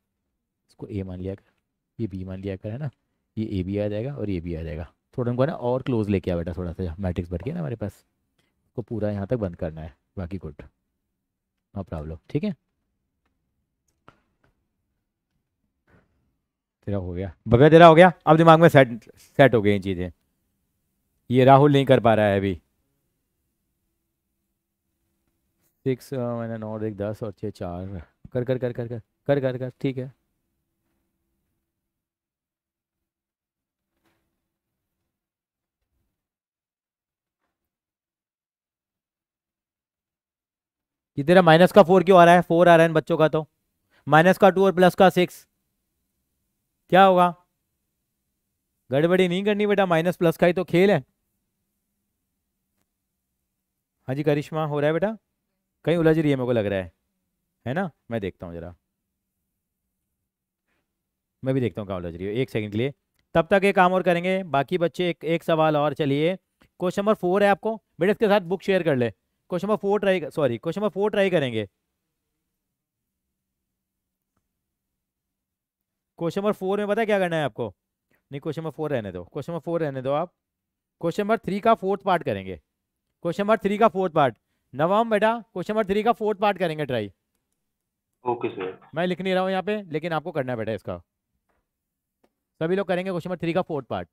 इसको ए मान लिया कर, ये बी मान लिया कर, है ना? ये ए भी आ जाएगा और ये भी आ जाएगा। थोड़ा हमको ना और क्लोज लेके आ बेटा, थोड़ा सा मैट्रिक्स भर के ना हमारे पास। को पूरा यहाँ तक बंद करना है, बाकी गुड नो प्रॉब्लम ठीक है? तेरा हो गया। बगैर तेरा हो गया, अब दिमाग में सेट सेट हो गई चीज़ें। ये राहुल नहीं कर पा रहा है अभी। सिक्स मैंने नौ, एक, दस और छः चार। कर कर कर कर कर कर कर कर, ठीक है। ये तेरा माइनस का फोर क्यों आ रहा है? फोर आ रहा है बच्चों का तो। माइनस का टू और प्लस का सिक्स क्या होगा? गड़बड़ी नहीं करनी बेटा माइनस प्लस का ही तो खेल है। हाँ जी, करिश्मा, हो रहा है बेटा? कहीं उलझ रही है मेरे को लग रहा है। है ना? मैं देखता हूँ ज़रा। मैं भी देखता हूँ कहाँ उलझ रही है। एक सेकंड के लिए। तब तक एक काम और करेंगे। बाकी बच्चे, एक एक सवाल और चलिए। क्वेश्चन नंबर फोर है आपको। बेटे, इसके साथ बुक शेयर कर ले। Question number four try sorry question number four try करेंगे। क्वेश्चन नंबर फोर में पता क्या करना है आपको? नहीं क्वेश्चन नंबर फोर रहने दो। क्वेश्चन नंबर फोर रहने दो आप। क्वेश्चन नंबर थ्री का फोर्थ पार्ट करेंगे। क्वेश्चन नंबर थ्री का फोर्थ पार्ट। नवम बेटा क्वेश्चन नंबर थ्री का फोर्थ पार्ट करेंगे ट्राई ओके सर मैं लिख नहीं रहा हूँ यहाँ पे लेकिन आपको करना है बेटा इसका। सभी लोग करेंगे क्वेश्चन नंबर थ्री का फोर्थ पार्ट।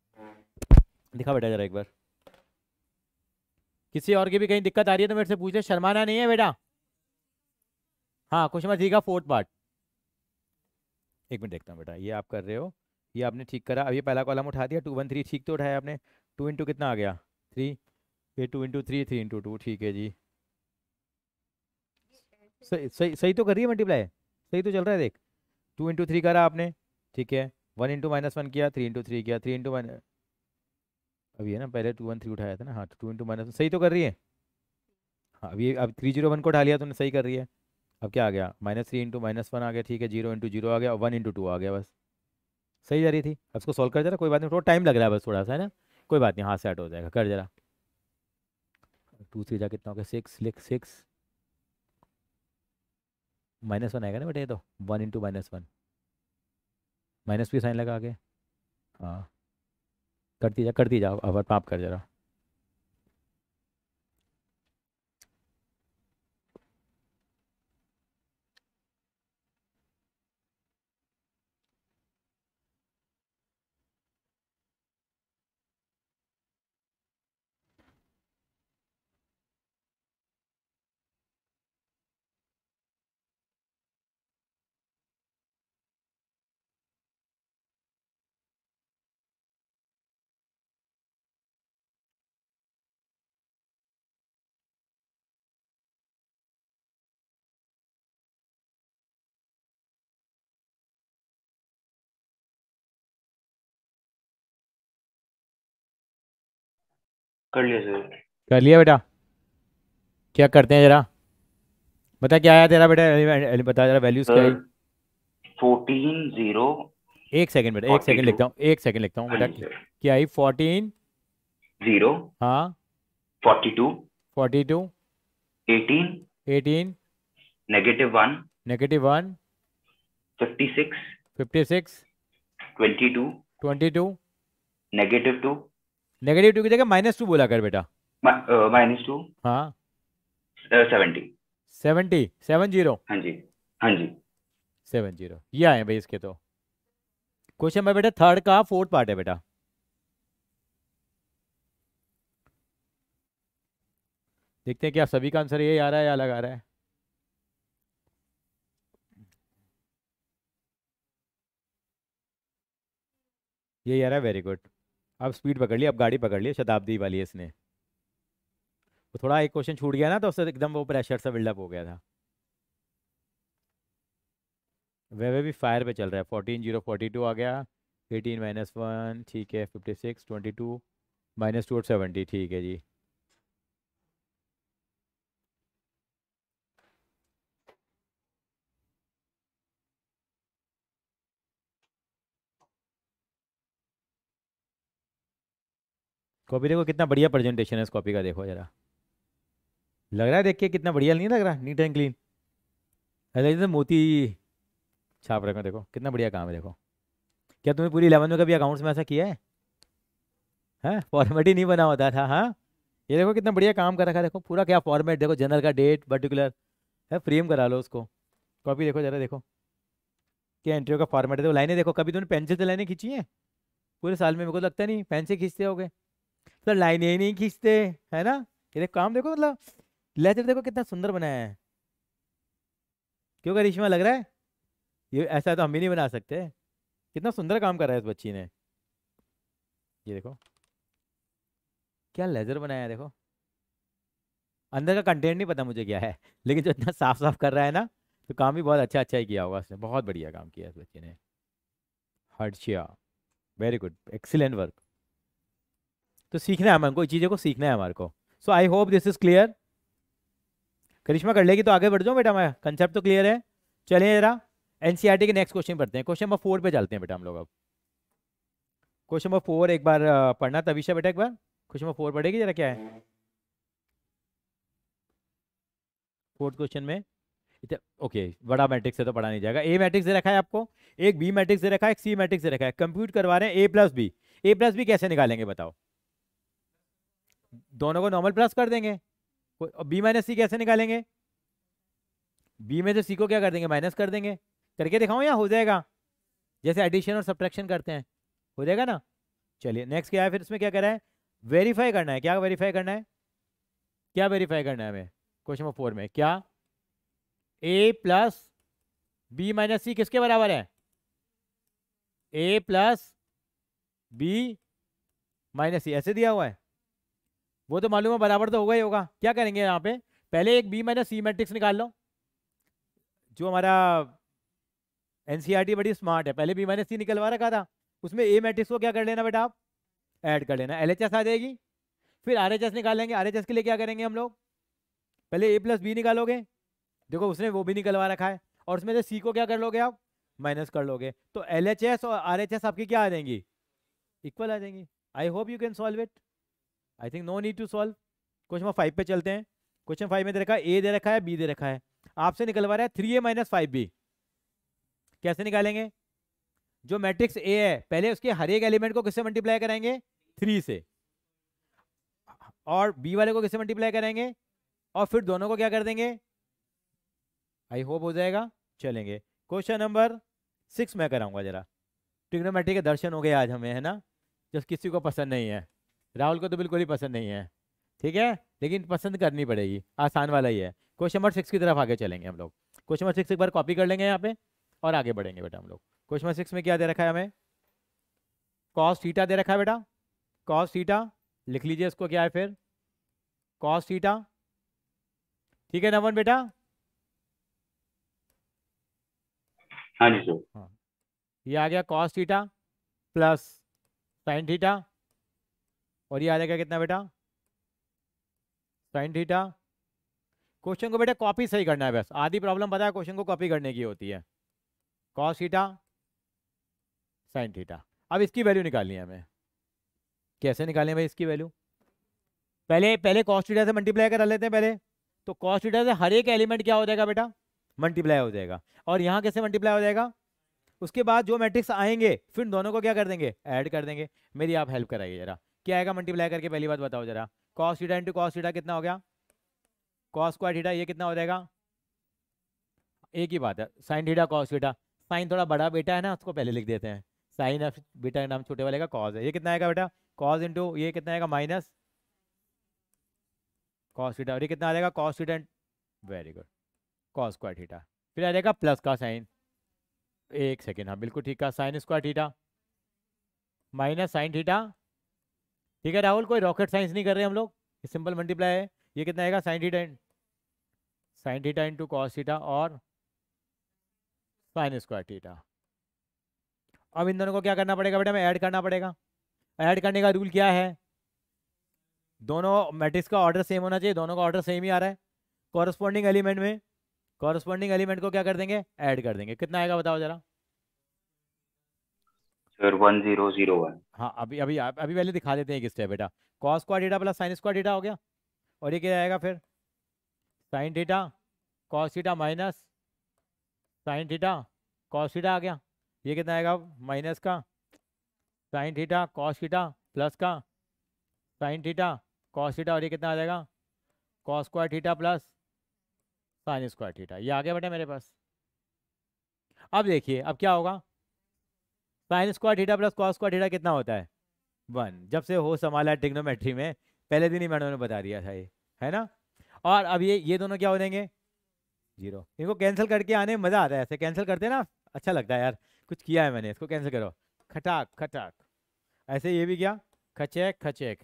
दिखा बेटा जरा एक बार। किसी और की भी कहीं दिक्कत आ रही है तो मेरे से पूछ। शर्माना नहीं है बेटा। हाँ क्वेश्चन नंबर थ्री का फोर्थ पार्ट। एक मिनट देखता हूँ बेटा, ये आप कर रहे हो, ये आपने ठीक करा। अभी पहला कॉलम उठा दिया, टू वन थ्री ठीक तो उठाया आपने। टू इंटू कितना आ गया? थ्री, ये two into three three into two, ठीक है जी। सही सही सही तो कर रही है मल्टीप्लाई सही तो चल रहा है देख। टू इंटू थ्री करा आपने, ठीक है। वन इंटू माइनस वन किया, थ्री इंटू थ्री किया, थ्री इंटू वन अभी है ना पहले टू वन थ्री उठाया था ना हाँ टू इंटू माइनस सही तो कर रही है। हाँ अभी अब थ्री ज़ीरो वन को उठा लिया तुमने सही कर रही है। अब क्या आ गया? Minus three into minus one आ गया, ठीक है, ज़ीरो इंटू ज़ीरो आ गया और वन इंटू टू आ गया बस। सही जा रही थी? अब उसको सॉल्व कर जरा, कोई बात नहीं, थोड़ा टाइम लग रहा है बस थोड़ा सा, है ना? कोई बात नहीं, हाथ से सेट हो जाएगा, कर जरा। टू थ्री जा कितना हो गया? सिक्स, लिख सिक्स। माइनस वन आएगा ना बेटा ये तो one into minus one. Minus भी साइन लगा आगे हाँ। करती जा करती जाओ अब माप कर जरा। कर लिया सर। कर लिया बेटा। क्या करते हैं जरा? बता क्या आया तेरा बेटा? बता जरा वैल्यूज़ क्या है? फोर्टीन ज़ीरो एक सेकंड बेटा एक सेकंड लिखता हूँ एक सेकंड लिखता हूँ हाँ बेटा क्या आई? फोर्टीन ज़ीरो हाँ। Forty two forty two eighteen eighteen negative one negative one fifty six fifty six twenty two twenty two negative two negative two की जगह माइनस टू बोला कर बेटा। माइनस टू हाँ। सेवेंटी सेवेंटी सेवन ज़ीरो हाँ जी हाँ जी। सेवन ज़ीरो ये आए भाई इसके तो। क्वेश्चन में बेटा थर्ड का फोर्थ पार्ट है बेटा। देखते हैं क्या सभी का आंसर यही आ रहा है या अलग आ रहा है। यही आ रहा है वेरी गुड अब स्पीड पकड़ ली, अब गाड़ी पकड़ ली, शताब्दी वाली है इसने। वो थोड़ा एक क्वेश्चन छूट गया ना तो उससे एकदम वो प्रेशर सा बिल्डअप हो गया था। वे भी फायर पे चल रहा है। फोर्टीन ज़ीरो फोर्टी टू आ गया। एटीन माइनस वन ठीक है fifty six twenty two minus two और सेवेंटी ठीक है जी। कॉपी देखो कितना बढ़िया प्रेजेंटेशन है इस कॉपी का, देखो जरा। लग रहा है देख के कितना बढ़िया नहीं लग रहा? नीट एंड क्लीन ऐसा मोती छाप रखा, देखो, कितना बढ़िया काम है, देखो। क्या तुमने पूरी इलेवन में कभी अकाउंट्स में ऐसा किया है? हाँ? फॉर्मेट ही नहीं बना होता था हाँ? ये देखो कितना बढ़िया काम कर रखा है, देखो, पूरा क्या फॉर्मेट देखो जनरल का डेट पर्टिकुलर है फ्रेम करा लो उसको। कॉपी देखो जरा, देखो। क्या एंट्री का फॉर्मेट है, देखो, लाइनें देखो, कभी तुमने पेंसिल से लाइनें खींची हैं? पूरे साल में मेरे को लगता नहीं पेन से खींचते हो गए तो लाइनें ही नहीं खींचते, है ना? ये काम देखो मतलब लेजर देखो कितना सुंदर बनाया है। क्यों करिश्मा लग रहा है? ये ऐसा तो हम भी नहीं बना सकते। कितना सुंदर काम कर रहा है इस बच्ची ने। ये देखो। क्या लेजर बनाया है, देखो। अंदर का कंटेंट नहीं पता मुझे क्या है, लेकिन जो इतना साफ़ साफ़ कर रहा है ना तो काम भी बहुत अच्छा अच्छा ही किया होगा उसने। बहुत बढ़िया काम किया इस बच्चे ने। Harshiya. Very good excellent work तो सीखना है हमको को चीज़ों को सीखना है हमारे को। So I hope this is clear Karishma कर लेगी तो आगे बढ़ जाओ बेटा मैं? कंसेप्ट तो क्लियर है। चलिए जरा एनसीईआरटी के नेक्स्ट क्वेश्चन पढ़ते हैं। क्वेश्चन नंबर फोर पे चलते हैं बेटा हम लोग अब। क्वेश्चन नंबर फोर एक बार पढ़ना तविशा बेटा एक बार। क्वेश्चन नंबर फोर पढ़ेगी जरा क्या है? फोर्थ क्वेश्चन में। ओके बड़ा मैट्रिक्स से तो पढ़ा नहीं जाएगा। ए मैट्रिक्स दे रखा है आपको। एक बी मैट्रिक्स दे रखा है, एक सी मैट्रिक्स दे रखा है। कंप्यूट करवा रहे हैं A plus B A plus B कैसे निकालेंगे बताओ? दोनों को नॉर्मल प्लस कर देंगे। और बी माइनस सी कैसे निकालेंगे? बी में से सी को क्या कर देंगे? माइनस कर देंगे। करके दिखाओ या हो जाएगा? जैसे एडिशन और सब्ट्रैक्शन करते हैं। हो जाएगा ना? चलिए नेक्स्ट क्या है? फिर इसमें क्या कर है? वेरीफाई करना है। क्या वेरीफाई करना है? क्या वेरीफाई करना है हमें? क्वेश्चन नंबर फोर में। क्या? A plus B minus C किसके बराबर है? A plus B minus C ऐसे दिया हुआ है। वो तो मालूम है बराबर तो होगा ही होगा। क्या करेंगे यहाँ पे? पहले एक बी माइनस सी मैट्रिक्स निकाल लो। जो हमारा एनसीईआरटी बड़ी स्मार्ट है। पहले बी माइनस सी निकलवा रखा था। उसमें ए मैट्रिक्स को क्या कर लेना बेटा आप? ऐड कर लेना। एलएचएस आ जाएगी। फिर आर निकालेंगे। आर के लिए क्या करेंगे हम लोग? पहले ए प्लस बी निकालोगे। देखो, उसने वो भी निकलवा रखा है। और उसमें से सी को क्या कर लोगे आप? माइनस कर लोगे। तो एलएचएस और आरएचएस आपकी क्या आ जाएँगी? इक्वल आ जाएँगी। I hope you can solve it I think no need to solve question number five पे चलते हैं। क्वेश्चन फाइव में दे रखा है ए दे रखा है बी दे रखा है। आपसे निकलवा रहा है three A minus five B कैसे निकालेंगे? जो मैट्रिक्स ए है, पहले उसके हर एक एलिमेंट को किससे मल्टीप्लाई कराएँगे थ्री से। और बी वाले को किससे मल्टीप्लाई करेंगे? और फिर दोनों को क्या कर देंगे? आई होप हो जाएगा। चलेंगे। क्वेश्चन नंबर सिक्स मैं कराऊँगा जरा। ट्रिग्नोमेट्री के दर्शन हो गए आज हमें, है ना? जो किसी को पसंद नहीं है। राहुल को तो बिल्कुल ही पसंद नहीं है ठीक है? लेकिन पसंद करनी पड़ेगी आसान वाला ही है। क्वेश्चन नंबर सिक्स की तरफ़ आगे चलेंगे हम लोग। क्वेश्चन नंबर सिक्स एक बार कॉपी कर लेंगे यहाँ पे और आगे बढ़ेंगे बेटा हम लोग। क्वेश्चन नंबर सिक्स में क्या दे रखा है हमें? कॉस थीटा दे रखा है बेटा। कॉस थीटा लिख लीजिए इसको क्या है फिर? कॉस थीटा ठीक है नवन बेटा? हाँ जी सर हाँ। ये आ गया cos theta plus sine theta और ये आ जाएगा कितना बेटा? साइन थीटा क्वेश्चन को बेटा कॉपी सही करना है बस। आधी प्रॉब्लम पता है क्वेश्चन को कॉपी करने की होती है। कॉस थीटा साइन थीटा अब इसकी वैल्यू निकालनी है हमें। कैसे निकालें भाई इसकी वैल्यू पहले पहले कॉस थीटा से मल्टीप्लाई करा लेते हैं पहले। तो कॉस थीटा से हर एक एलिमेंट क्या हो जाएगा बेटा? मल्टीप्लाई हो जाएगा। और यहाँ कैसे मल्टीप्लाई हो जाएगा? उसके बाद जो मैट्रिक्स आएँगे, फिर दोनों को क्या कर देंगे? ऐड कर देंगे। मेरी आप हेल्प कराइए जरा। क्या आएगा मल्टीप्लाई करके? पहली बात बताओ जरा। Cos theta into cos theta कितना हो गया? कॉस स्क्वायर थीटा ये कितना हो जाएगा? एक ही बात है। Sine theta cos theta sine थोड़ा बड़ा बेटा है ना, उसको पहले लिख देते हैं। साइन ऑफ़ बेटा का नाम छोटे वाले का कॉस है। ये कितना आएगा बेटा? कॉस इंटू ये कितना आएगा? माइनस कॉस थीटा और ये कितना आ जाएगा? Cos theta very good cos square theta फिर आ जाएगा प्लस का साइन एक सेकेंड हाँ बिल्कुल ठीक है sine square theta minus sine theta ठीक है राहुल, कोई रॉकेट साइंस नहीं कर रहे हम लोग। सिंपल मल्टीप्लाई है। ये कितना आएगा? Sine theta sine theta into cos theta और साइन स्क्वायर थीटा अब इन दोनों को क्या करना पड़ेगा बेटा? हमें ऐड करना पड़ेगा। ऐड करने का रूल क्या है? दोनों मैट्रिक्स का ऑर्डर सेम होना चाहिए। दोनों का ऑर्डर सेम ही आ रहा है। कॉरस्पॉन्डिंग एलिमेंट में कॉरस्पॉन्डिंग एलिमेंट को क्या कर देंगे? ऐड कर देंगे। कितना आएगा बताओ जरा। Sir one zero zero one हाँ अभी अभी अभी पहले दिखा देते हैं एक स्टेप बेटा। Cos square theta plus sine square theta हो गया। और ये क्या आएगा फिर? Sine theta cos theta minus sine theta cos theta आ गया। ये कितना आएगा? माइनस का। Sine theta cos theta plus का। साइन थीटा कॉस थीटा और ये कितना आ जाएगा? Cos square theta plus sine square theta ये आ गया बेटा मेरे पास। अब देखिए, अब क्या होगा? Sine square theta plus cos square theta कितना होता है? वन। जब से हो संभाला टिग्नोमेट्री में, पहले दिन ही मैंने बता दिया था ये, है ना? और अब ये ये दोनों क्या हो जाएँगे? ज़ीरो। इनको कैंसिल करके आने में मज़ा आता है, ऐसे कैंसिल करते ना? अच्छा लगता है यार। कुछ किया है मैंने, इसको कैंसिल करो। खटाक खटाक। ऐसे ये भी क्या? खचेक खचेक।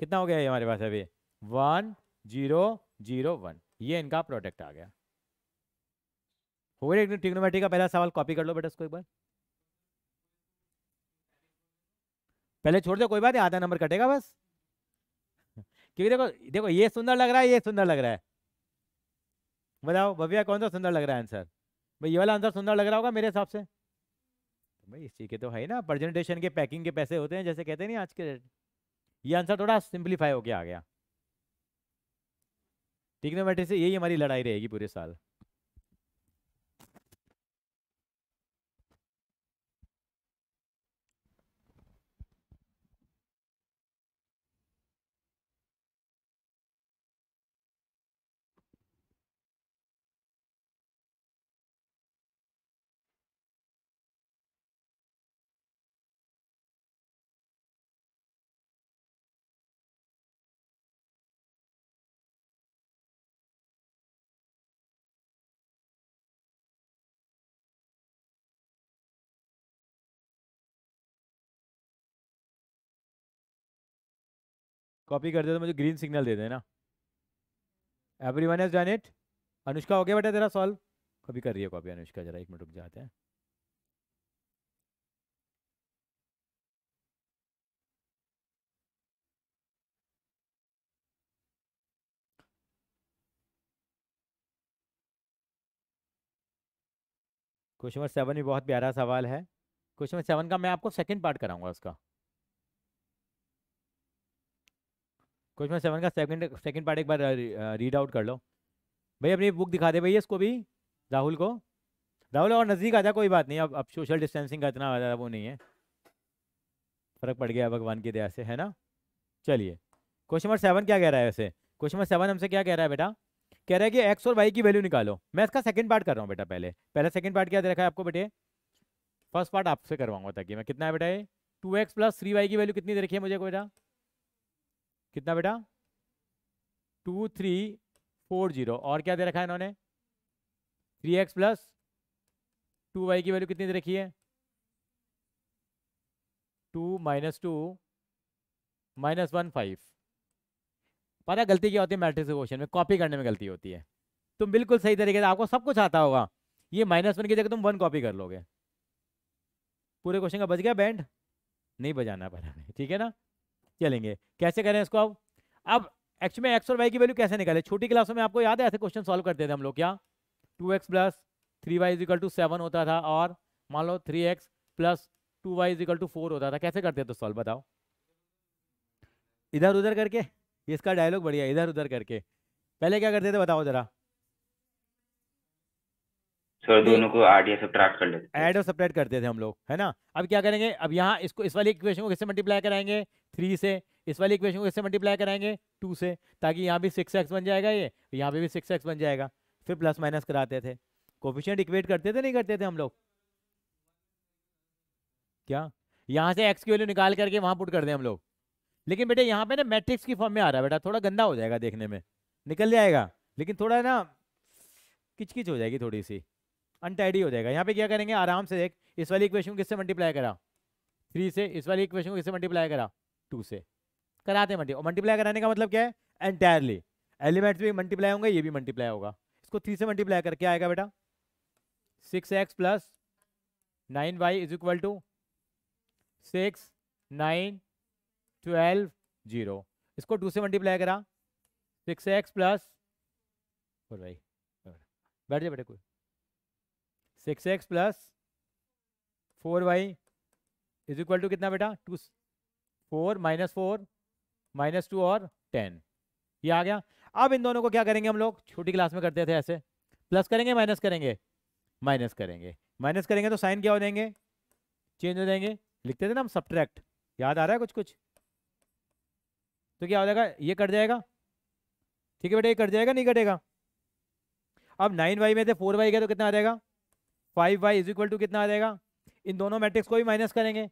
कितना हो गया ये हमारे पास अभी? One, zero zero, one. ये इनका प्रोडक्ट आ गया। हो गया टिग्नोमेट्री का पहला सवाल? कॉपी कर लो बेटा इसको एक बार। पहले छोड़ दो, कोई बात नहीं, आधा नंबर कटेगा बस। क्योंकि देखो देखो, ये सुंदर लग रहा है, ये सुंदर लग रहा है। बताओ, भव्या, कौन सा सुंदर लग रहा है आंसर भाई, ये वाला आंसर सुंदर लग रहा होगा मेरे हिसाब से? भाई, इसी के तो है ना प्रेजेंटेशन के पैकिंग के पैसे होते हैं, जैसे कहते नहीं आज के रेट ये आंसर थोड़ा सिंप्लीफाई होके आ गया। टिग्नोमेट्री से यही हमारी लड़ाई रहेगी पूरे साल। कॉपी कर दे तो मुझे ग्रीन सिग्नल दे देना। Every one has done it Anushka, हो गया बेटा तेरा सॉल्व कभी कर रही है कॉपी अनुष्का? जरा एक मिनट रुक जाते हैं। क्वेश्चन नंबर सेवन भी बहुत प्यारा सवाल है। क्वेश्चन नंबर सेवन का मैं आपको सेकंड पार्ट कराऊँगा उसका। क्वेश्चन सेवन का सेकंड सेकंड पार्ट एक बार रीड आउट कर लो। भाई, अपनी बुक दिखा दे भैया इसको भी, राहुल को। राहुल, और नज़दीक आ जा, कोई बात नहीं, अब अब सोशल डिस्टेंसिंग का इतना ज़्यादा वो नहीं है। फ़र्क पड़ गया भगवान की दया से, है ना? चलिए क्वेश्चन नंबर सेवन क्या कह रहा है वैसे? क्वेश्चन नंबर सेवन हमसे क्या कह रहा है बेटा? कह रहा है कि एक्स और वाई की वैल्यू निकालो। मैं इसका सेकंड पार्ट कर रहा हूँ बेटा पहले। पहले सेकंड पार्ट क्या देखा है आपको बेटे? फ़र्स्ट पार्ट आपसे करवाऊँगा ताकि मैं कितना है बेटा ये? Two X plus three Y की वैल्यू कितनी दे रखी है मुझे को बेटा? कितना बेटा? Two three four zero. और क्या दे रखा है इन्होंने? Three X plus two Y की वैल्यू कितनी दे रखी है? Two minus two minus one five. पता गलती क्या होती है मैट्रिक्स क्वेश्चन में? कॉपी करने में गलती होती है। तुम बिल्कुल सही तरीके से आपको सब कुछ आता होगा। ये माइनस वन की जगह तुम वन कॉपी कर लोगे। पूरे क्वेश्चन का बच गया बैंड नहीं बजाना पड़ा। ठीक है ना? चलेंगे। कैसे करें इसको अब? अब एक्च में एक्स और वाई की वैल्यू कैसे निकाले? छोटी क्लासों में आपको याद है ऐसे क्वेश्चन सॉल्व करते थे हम लोग, क्या? Two X plus three Y equal two seven होता था और मान लो three X plus two Y equal two four होता था। कैसे करते थे सॉल्व बताओ? इधर उधर करके इसका डायलॉग बढ़िया इधर उधर करके। पहले क्या करते थे बताओ जरा। सर दोनों को ऐड या सब्ट्रैक्ट कर लेते ऐड और सब्ट्रैक्ट करते थे हम लोग है ना? अब क्या करेंगे? अब यहाँ इसको इस वाली इक्वेशन को किससे मल्टीप्लाई कराएँगे? थ्री से। इस वाली इक्वेशन को किससे मल्टीप्लाई कराएँगे? टू से। ताकि यहाँ भी सिक्स एक्स बन जाएगा ये यहाँ पे भी सिक्स एक्स बन जाएगा। फिर प्लस माइनस कराते थे। कोफिशियंट इक्वेट करते थे नहीं करते थे हम लोग? क्या? यहाँ से एक्स की वैल्यू निकाल करके वहाँ पुट कर दें हम लोग। लेकिन बेटे यहाँ पे ना मैट्रिक्स की फॉर्म में आ रहा है बेटा थोड़ा गंदा हो जाएगा देखने में। निकल जाएगा। लेकिन थोड़ा ना किचकिच हो जाएगी थोड़ी सी। अनटाइडी हो जाएगा। यहाँ पे क्या करेंगे? आराम से देख, इस वाली इक्वेशन को किससे मल्टीप्लाई करा? थ्री से, इस वाली इक्वेशन को किससे मल्टीप्लाई करा? टू से। कराते मल्टी और मल्टीप्लाई कराने का मतलब क्या है? एंटायरली एलिमेंट्स भी मल्टीप्लाई होंगे, ये भी मल्टीप्लाई होगा। इसको थ्री से मल्टीप्लाई करके आएगा बेटा? Six X plus nine Y is equal to six nine twelve zero इसको टू से मल्टीप्लाई करा। सिक्स एक्स प्लस बैठ जाए बेटे, कोई six X plus four Y is equal to कितना बेटा? Two four minus four minus two और टेन। ये आ गया। अब इन दोनों को क्या करेंगे हम लोग? छोटी क्लास में करते थे ऐसे। प्लस करेंगे, माइनस करेंगे? माइनस करेंगे। माइनस करेंगे तो साइन क्या हो जाएँगे? चेंज हो जाएँगे। लिखते थे ना हम सब्ट्रैक्ट। याद आ रहा है कुछ कुछ? तो क्या हो जाएगा? ये कट जाएगा। ठीक है बेटा, ये कट जाएगा, नहीं कटेगा। अब नाइन वाई में से फोर वाई गया तो कितना आ जाएगा? Five Y is equal to कितना आ जाएगा? इन दोनों मैट्रिक्स को भी माइनस करेंगे।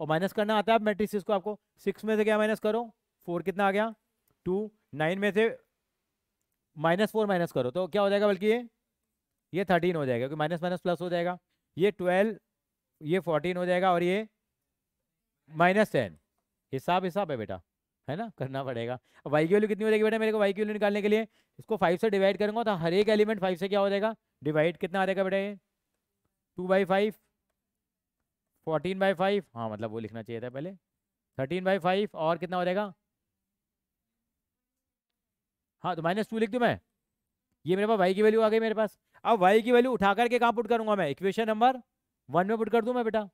और माइनस करना आता है आप मैट्रिक्स को आपको सिक्स में से क्या माइनस करो? फोर कितना आ गया? टू। नाइन में से माइनस फोर माइनस करो तो क्या हो जाएगा बल्कि ये? ये थर्टीन हो जाएगा, क्योंकि माइनस माइनस प्लस हो जाएगा। ये ट्वेल्व, ये फोर्टीन हो जाएगा और ये माइनस टेन। हिसाब हिसाब है बेटा, है ना? करना पड़ेगा। वाई की वैल्यू कितनी हो जाएगी बेटा मेरे को? वाई की वैल्यू निकालने के लिए। इसको फाइव से डिवाइड करूँगा तो हर एक एलिमेंट फाइव से क्या हो जाएगा? डिवाइड कितना आ जाएगा बेटा ये? Two by five, fourteen by five हाँ मतलब वो लिखना चाहिए था पहले। थर्टीन बाई फाइव और कितना हो जाएगा? हाँ तो माइनस टू लिख दूँ मैं? ये मेरे पास वाई की वैल्यू आ गई मेरे पास। अब वाई की वैल्यू उठा करके कहाँ पुट करूँगा मैं? इक्वेशन नंबर वन में पुट कर दूँ मैं बेटा?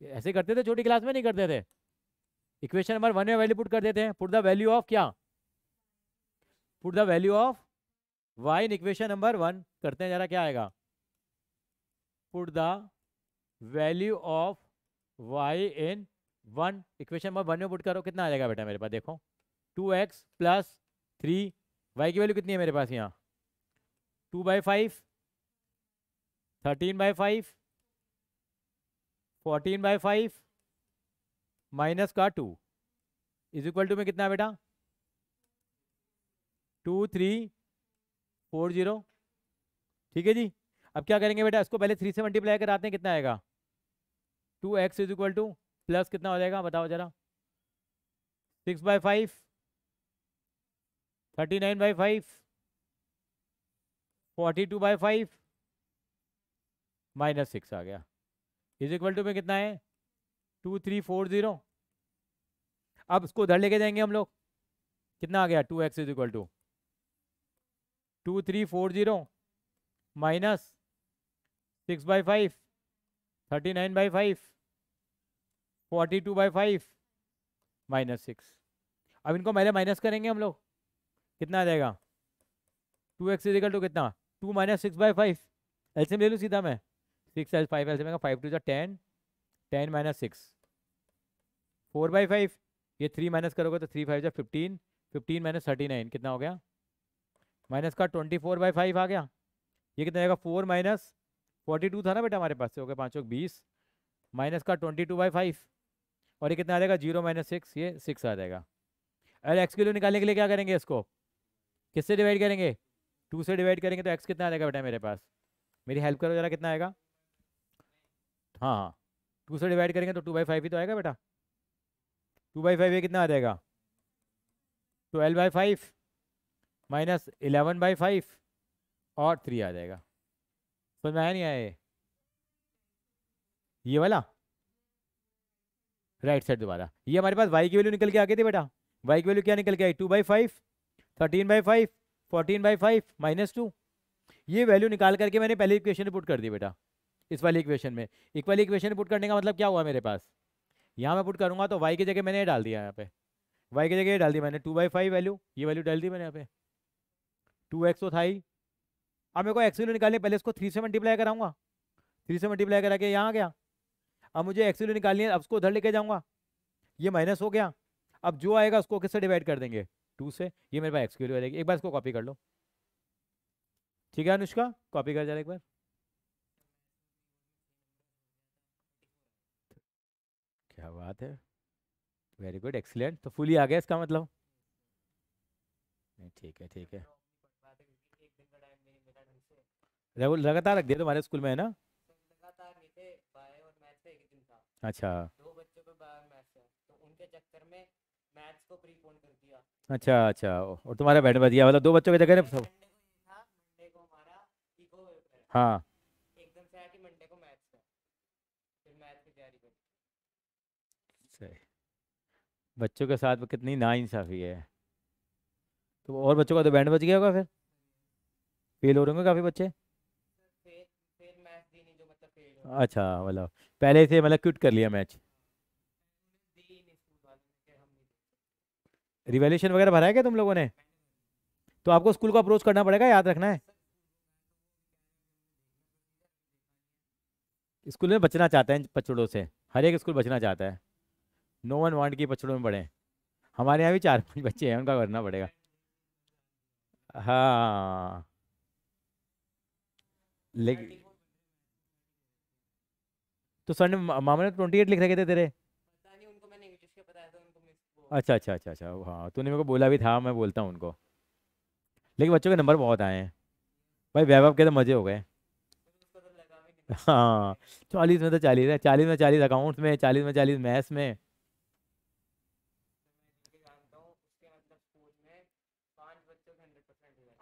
ऐसे करते थे, छोटी क्लास में नहीं करते थे। इक्वेशन नंबर वन में वैल्यू पुट कर देते हैं। पुट द वैल्यू ऑफ़ क्या? Put the value of Y in equation number one करते हैं जरा क्या आएगा? Put the value of Y in one equation number one में पुट करो, कितना आ जाएगा बेटा मेरे पास? देखो two X plus three Y की वैल्यू कितनी है मेरे पास यहाँ? Two by five thirteen by five fourteen by five minus का टू इज़ इक्वल टू में कितना है बेटा? टू थ्री फोर ज़ीरो ठीक है जी? अब क्या करेंगे बेटा? इसको पहले थ्री से मल्टीप्लाई कराते हैं, कितना आएगा? Two X is equal to plus कितना हो जाएगा? बताओ जरा। Six by five thirty nine by five forty two by five minus six आ गया। इज़ इक्वल टू में कितना है? टू थ्री फोर ज़ीरो अब इसको उधर लेके जाएँगे हम लोग। कितना आ गया? Two X is equal to two three four zero minus six by five, thirty nine by five, forty two by five, minus six. अब इनको पहले माइनस करेंगे हम लोग। कितना आ जाएगा? टू एक्स इजिकल टू कितना? Two minus six by five. LCM ले लूँ सीधा मैं? Six L five, LCM five two जो ten ten minus six. Four by five, ये थ्री माइनस करोगे तो थ्री फाइव जो fifteen fifteen minus thirty nine, कितना हो गया? माइनस का ट्वेंटी फोर बाई फाइव आ गया। ये कितना आएगा फोर माइनस फोर्टी टू था ना बेटा हमारे पास से, हो गया पाँचों बीस माइनस का ट्वेंटी टू बाई फाइव और ये कितना आ जाएगा? ज़ीरो माइनस सिक्स ये सिक्स आ जाएगा। अरे एक्स किलो निकालने के लिए क्या करेंगे इसको? किससे डिवाइड करेंगे? टू से डिवाइड करेंगे तो एक्स कितना आ जाएगा बेटा मेरे पास? मेरी हेल्प करो जरा कितना आएगा? हाँ हाँ। टू से डिवाइड करेंगे तो टू बाई फाइव ही तो आएगा बेटा। टू बाई फाइव ये कितना आ जाएगा? Twelve by five minus eleven by five और थ्री आ जाएगा। समझ में आया नहीं आया ये? वाला? राइट साइड दोबारा। ये हमारे पास वाई की वैल्यू निकल के आ गई थी बेटा। वाई की वैल्यू क्या निकल के आई? Two by five thirteen by five fourteen by five minus two ये वैल्यू निकाल करके मैंने पहले इक्वेशन पुट कर दी बेटा, इस वाली इक्वेशन में। एक वाली इक्वेशन पुट करने का मतलब क्या हुआ मेरे पास? यहाँ मैं पुट करूँगा तो वाई की जगह मैंने डाल दिया यहाँ पे। वाई की जगह ये डाल दी मैंने। टू बाई फाइव वैल्यू ये वैल्यू डाल दी मैंने यहाँ पे। टू एक्स तो था ही। अब मेरे को एक्स वैल्यू निकालनी पहले इसको थ्री से मल्टीप्लाई कराऊँगा। थ्री से मल्टीप्लाई करा के यहाँ आ गया। अब मुझे एक्स वैल्यू निकालनी है, अब उसको उधर लेके जाऊँगा। ये माइनस हो गया। अब जो आएगा उसको किससे डिवाइड कर देंगे? टू से। ये मेरे पास एक्स वैल्यू आ जाएगी एक बार इसको कॉपी कर लो। ठीक है अनुष्का? कॉपी कर जाए एक बार। क्या बात है। वेरी गुड एक्सीलेंट तो फुली आ गया इसका मतलब। ठीक है ठीक है। लगातार रख दिया तुम्हारे स्कूल में है ना? अच्छा। दो बच्चों को बायो मैथ्स है। तो उनके चक्कर में मैथ्स को प्रीपोन कर दिया। अच्छा अच्छा। और तुम्हारा बैठ बच गया मतलब दो बच्चों की जगह सब। हाँ एकदम से आया कि मंडे को मैथ्स है। फिर मैथ्स की तैयारी कर। सही। बच्चों के साथ कितनी नाइंसाफ़ी है। तो और बच्चों का तो बैंड बच गया होगा फिर। फेल हो रहे होंगे काफ़ी बच्चे। अच्छा मतलब पहले से मतलब क्विट कर लिया मैच। रिवैल्यूशन वगैरह भरा है क्या तुम लोगों ने? तो आपको स्कूल को अप्रोच करना पड़ेगा, याद रखना है। स्कूल में बचना चाहते हैं पचड़ों से, हर एक स्कूल बचना चाहता है। नो वन वांट की पचड़ों में पढ़े। हमारे यहाँ भी चार पाँच बच्चे हैं, उनका करना पड़ेगा। हाँ। लेकिन तो सर ने मामा ने ट्वेंटी एट लिख रखे थे तेरे? अच्छा अच्छा अच्छा अच्छा हाँ तूने मेरे को बोला भी था मैं बोलता हूँ उनको। लेकिन बच्चों के नंबर बहुत आए हैं। भाई वैभव के तो मज़े हो गए। हाँ चालीस में तो चालीस है चालीस में चालीस अकाउंट्स में चालीस में चालीस मैथ्स में।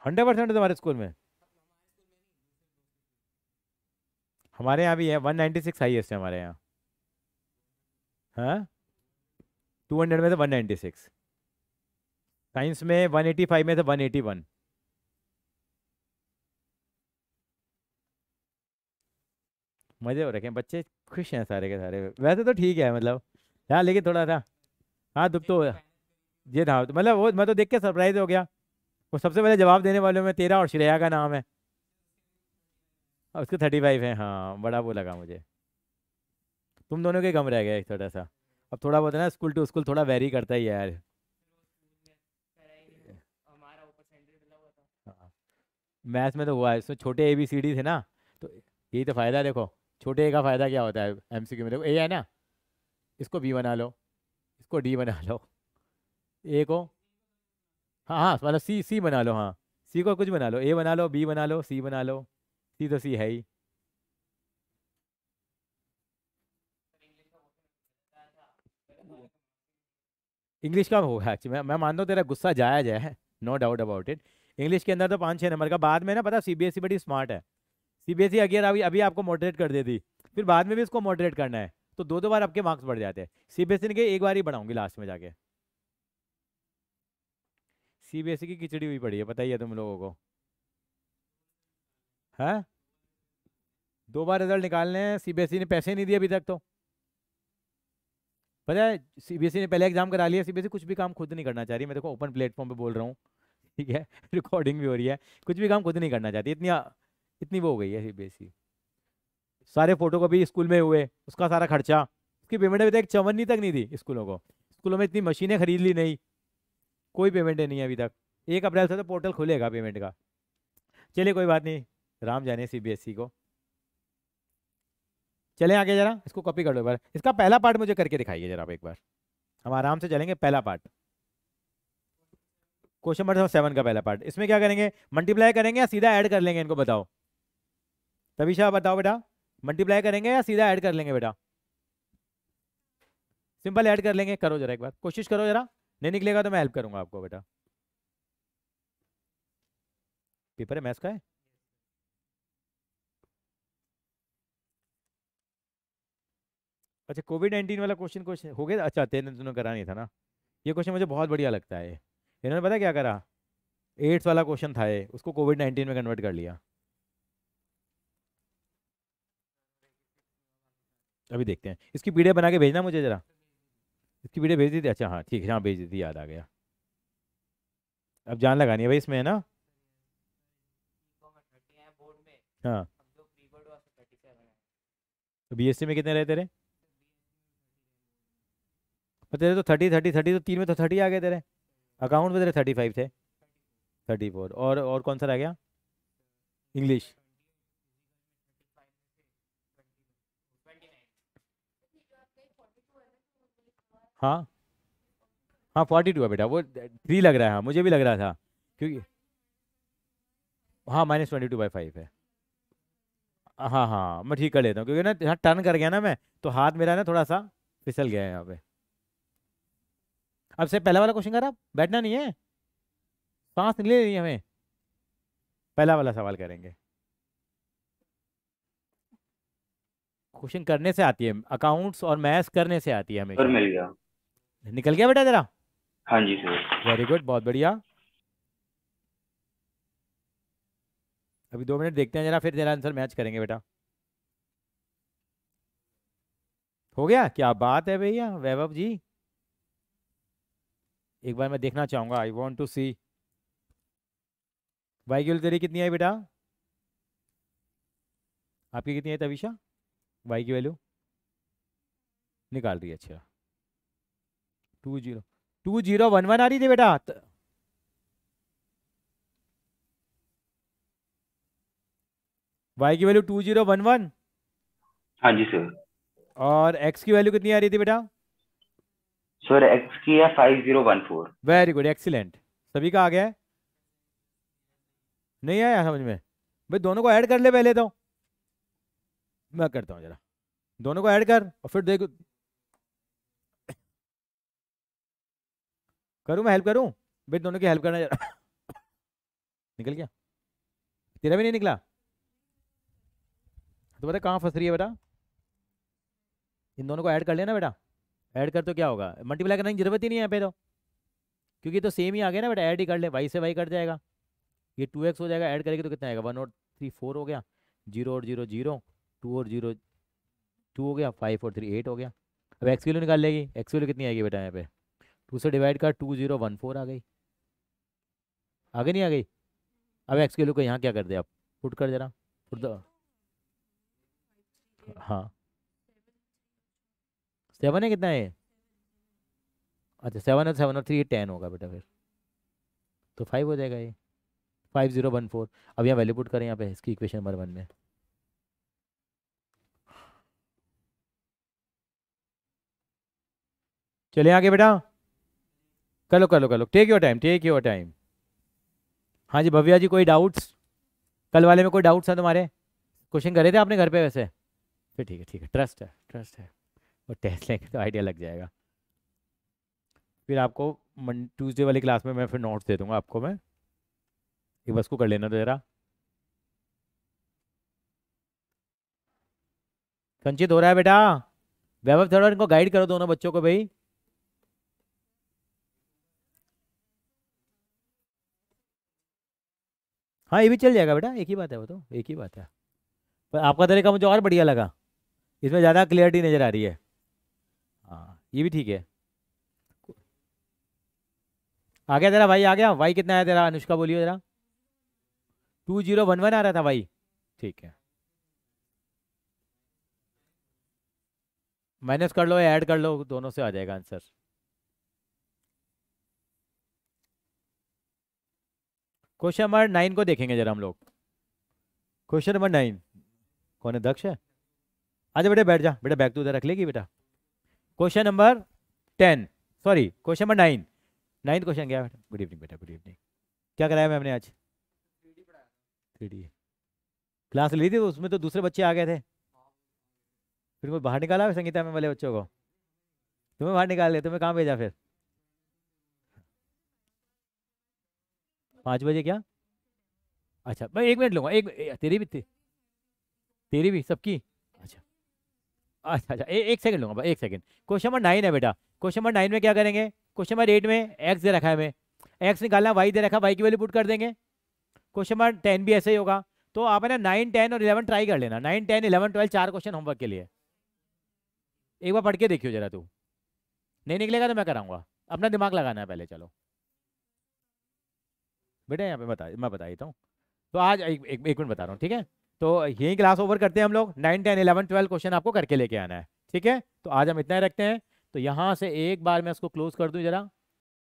हंड्रेड परसेंट तुम्हारे स्कूल में? हमारे यहाँ भी है वन नाइन्टी सिक्स हाईएस्ट है हमारे यहाँ। हाँ? टू हंड्रेड में तो वन नाइन्टी सिक्स साइंस में वन एटी फाइव में तो वन एटी वन मज़े हो रखे हैं, बच्चे खुश हैं सारे के सारे। वैसे तो ठीक है मतलब। हाँ लेकिन थोड़ा सा। हाँ दुख तो ये था मतलब वो, मैं तो देख के सरप्राइज़ हो गया। वो सबसे पहले जवाब देने वालों में तेरा और श्रेया का नाम है। उसके थर्टी फाइव है। हाँ बड़ा वो लगा मुझे। तुम दोनों के कम रह गए थोड़ा सा अब थोड़ा बहुत ना, स्कूल टू स्कूल थोड़ा वेरी करता ही है यार। मैथ्स में तो हुआ है इसमें छोटे ए बी सी डी थे ना तो यही तो फ़ायदा देखो, छोटे ए का फ़ायदा क्या होता है एम सी क्यू में? देखो ए है ना, इसको बी बना लो, इसको डी बना लो ए को हाँ हाँ मतलब सी सी बना लो हाँ। सी को कुछ बना लो ए बना लो बी बना लो सी बना लो। सी तो सी है ही। इंग्लिश का होगा एक्चुअली मैं मानता हूँ तेरा गुस्सा जायज़ है no doubt about it English के अंदर तो पाँच छः नंबर का, बाद में ना पता सीबीएसई बड़ी स्मार्ट है। सीबीएसई अगर अभी अभी आपको मॉडरेट कर देती, फिर बाद में भी इसको मॉडरेट करना है तो दो दो बार आपके मार्क्स बढ़ जाते हैं। सीबीएसई ने एक बार ही बढ़ाऊँगी लास्ट में जाके। सीबीएसई की खिचड़ी हुई पड़ी है बताइए तुम लोगों को। है? दो बार रिज़ल्ट निकालने हैं सीबीएसई ने पैसे नहीं दिए अभी तक तो। पता है सीबीएसई ने पहले एग्ज़ाम करा लिया सीबीएसई कुछ भी काम खुद नहीं करना चाह रही, मैं देखो ओपन प्लेटफॉर्म पे बोल रहा हूँ, ठीक है? रिकॉर्डिंग भी हो रही है, कुछ भी काम खुद नहीं करना चाहती, इतनी इतनी वो हो गई है सीबीएसई सारे फ़ोटो कॉपी स्कूल में हुए, उसका सारा खर्चा, उसकी पेमेंट अभी तक चवन्नी तक नहीं दी स्कूलों को। स्कूलों में इतनी मशीनें खरीद ली नहीं, कोई पेमेंट नहीं है अभी तक। एक अप्रैल से तो पोर्टल खुलेगा पेमेंट का। चलिए कोई बात नहीं। राम जाने सीबीएसई को। चले आगे जरा, इसको कॉपी कर लो एक बार। इसका पहला पार्ट मुझे करके दिखाइए जरा आप एक बार। हम आराम से चलेंगे, पहला पार्ट क्वेश्चन नंबर सेवन का पहला पार्ट इसमें क्या करेंगे? मल्टीप्लाई करेंगे या सीधा ऐड कर लेंगे इनको, बताओ। तभी बताओ बेटा। मल्टीप्लाई करेंगे या सीधा ऐड कर लेंगे बेटा। सिंपल ऐड कर लेंगे। करो जरा एक बार। कोशिश करो जरा। नहीं निकलेगा तो मैं हेल्प करूँगा आपको बेटा। पेपर है मैथ्स का है? अच्छा कोविड नाइन्टीन वाला क्वेश्चन क्वेश्चन हो गया? अच्छा तेरे तुमने करा नहीं था ना? ये क्वेश्चन मुझे बहुत बढ़िया लगता है। इन्होंने पता क्या करा? एड्स वाला क्वेश्चन था ये, उसको कोविड नाइन्टीन में कन्वर्ट कर लिया। अभी देखते हैं। इसकी पीडीएफ बना के भेजना मुझे ज़रा। इसकी वीडियो भेज दी थी? अच्छा हाँ ठीक है हाँ भेज दी थी, याद आ गया। अब जान लगानी है भाई इसमें, है ना? हाँ। बी में कितने रहे तेरे? तेरे तो थर्टी थर्टी थर्टी तो तीन में तो थर्टी आ गए तेरे। अकाउंट में तेरे थर्टी फाइव थे। थर्टी फोर और और कौन सा रह गया? इंग्लिश हाँ। हाँ फोर्टी टू है बेटा। वो थ्री लग रहा है। हाँ मुझे भी लग रहा था। क्योंकि हाँ minus twenty two by five है। हाँ हाँ। मैं ठीक कर लेता हूँ। क्योंकि ना, यहाँ टर्न कर गया ना मैं तो हाथ मेरा ना थोड़ा सा फिसल गया है यहाँ पे। अब से पहला वाला क्वेश्चन कर करा बैठना नहीं है? सांस नहीं ले रही हमें। पहला वाला सवाल करेंगे। क्वेश्चन करने से आती है। अकाउंट्स और मैथ्स करने से आती है हमें मिल गया। निकल गया बेटा तेरा? हाँ जी सर वेरी गुड बहुत बढ़िया। अभी दो मिनट देखते हैं जरा फिर तेरा आंसर मैच करेंगे बेटा। हो गया? क्या बात है भैया वैभव जी। एक बार मैं देखना चाहूँगा। I want to see Y की वैल्यू तेरी कितनी है बेटा? आपकी कितनी है तविशा? वाई की वैल्यू निकाल रही है अच्छा। Two zero two zero one one आ रही थी बेटा? वाई की value two zero one one हाँ जी सर और एक्स की वैल्यू कितनी आ रही थी बेटा? सर एक्स की है five zero one four very good excellent सभी का आ गया है? नहीं आया समझ में? भाई, दोनों को ऐड कर ले पहले तो। मैं करता हूँ जरा। दोनों को ऐड कर और फिर देखो। करूँ मैं हेल्प करूँ? भाई, दोनों की हेल्प करना जरा। निकल गया। तेरा भी नहीं निकला? तो बता कहाँ फंस रही है बेटा? इन दोनों को ऐड कर लेना बेटा। ऐड कर तो क्या होगा? मल्टीप्लाई करने की ज़रूरत ही नहीं है यहाँ पे तो। क्योंकि तो सेम ही आ गया ना बेटा ऐड ही कर ले वाई से वाई कट जाएगा। ये टू एक्स हो जाएगा ऐड करेगी तो कितना आएगा? वन और थ्री फोर हो गया। ज़ीरो और ज़ीरो ज़ीरो टू और ज़ीरो टू हो गया फाइव और थ्री एट हो गया। अब एक्स वैल्यू निकाल लेगी। एक्स वैल्यू कितनी आएगी बेटा यहाँ पे? टू से डिवाइड कर टू ज़ीरो वन फोर आ गई। आगे नहीं आ गई? अब एक्स वैल्यू को यहाँ क्या कर दे आप? पुट कर जरा पुट दो हाँ। सेवन है कितना है अच्छा सेवन और सेवन और थ्री टेन होगा बेटा फिर। तो फाइव हो जाएगा ये। फाइव ज़ीरो वन फोर अब यहाँ वैल्यू पुट करें यहाँ पे, इसकी इक्वेशन नंबर वन में। चले आगे बेटा। कर लो कर लो कर लो। Take your time take your time हाँ जी, भव्या जी, कोई डाउट्स कल वाले में कोई डाउट्स हैं तुम्हारे? क्वेश्चन करे थे आपने घर पे वैसे? फिर ठीक है ठीक है। ट्रस्ट है ट्रस्ट है। और टेस्ट लेंगे तो आइडिया लग जाएगा। फिर आपको मन ट्यूजडे वाली क्लास में मैं फिर नोट्स दे दूँगा आपको मैं। एक बस को कर लेना ज़रा। संचित हो रहा है बेटा। वैभव थोड़ा इनको गाइड करो दोनों बच्चों को भाई। हाँ ये भी चल जाएगा बेटा। एक ही बात है वो तो। एक ही बात है। पर आपका तरीका मुझे और बढ़िया लगा। इसमें ज़्यादा क्लियरिटी नज़र आ रही हाँ। ये भी ठीक है। आ गया तेरा भाई, आ गया। भाई कितना आया तेरा? अनुष्का बोलिए जरा। टू ज़ीरो वन वन आ रहा था भाई। ठीक है। माइनस कर लो या ऐड कर लो, दोनों से आ जाएगा आंसर क्वेश्चन नंबर नाइन को देखेंगे जरा हम लोग। क्वेश्चन नंबर नाइन कौन है, दक्ष है? आजा बेटा, बैठ जा। बेटा, बैग तो उधर रख लेगी बेटा। Question number ten sorry question number nine ninth question क्या बेटा? गुड इवनिंग बेटा गुड इवनिंग क्या कराया मैम ने आज? थ्री डी क्लास ली थी तो उसमें तो दूसरे बच्चे आ गए थे। फिर कोई बाहर निकाला संगीता में वाले बच्चों को? तुम्हें बाहर निकाल लिया, तुम्हें कहाँ भेजा फिर? पाँच बजे क्या? अच्छा मैं एक मिनट लूँगा, एक तेरी भी थी तेरी भी, सबकी? अच्छा अच्छा एक सेकंड लूँगा एक सेकंड क्वेश्चन नंबर नाइन है बेटा। क्वेश्चन नंबर नाइन में क्या करेंगे? क्वेश्चन नंबर एट में एक्स दे रखा है हमें। एक्स निकालना वाई दे रखा वाई की वैल्यू पुट कर देंगे। क्वेश्चन नंबर टेन भी ऐसे ही होगा। तो आप है ना नाइन टेन और इलेवन ट्राई कर लेना। नाइन टेन इलेवन ट्वेल्व चार क्वेश्चन होमवर्क के लिए। एक बार पढ़ के देखियो जरा तू। नहीं निकलेगा तो मैं कराऊँगा। अपना दिमाग लगाना है पहले चलो। बेटा यहाँ पे बता मैं बता देता हूँ। तो आज एक, एक मिनट बता रहा हूँ ठीक है? तो यही क्लास ओवर करते हैं हम लोग। Nine ten eleven twelve question आपको करके लेके आना है। ठीक है? तो आज हम इतना ही रखते हैं। तो यहाँ से एक बार मैं इसको क्लोज कर दूँ जरा।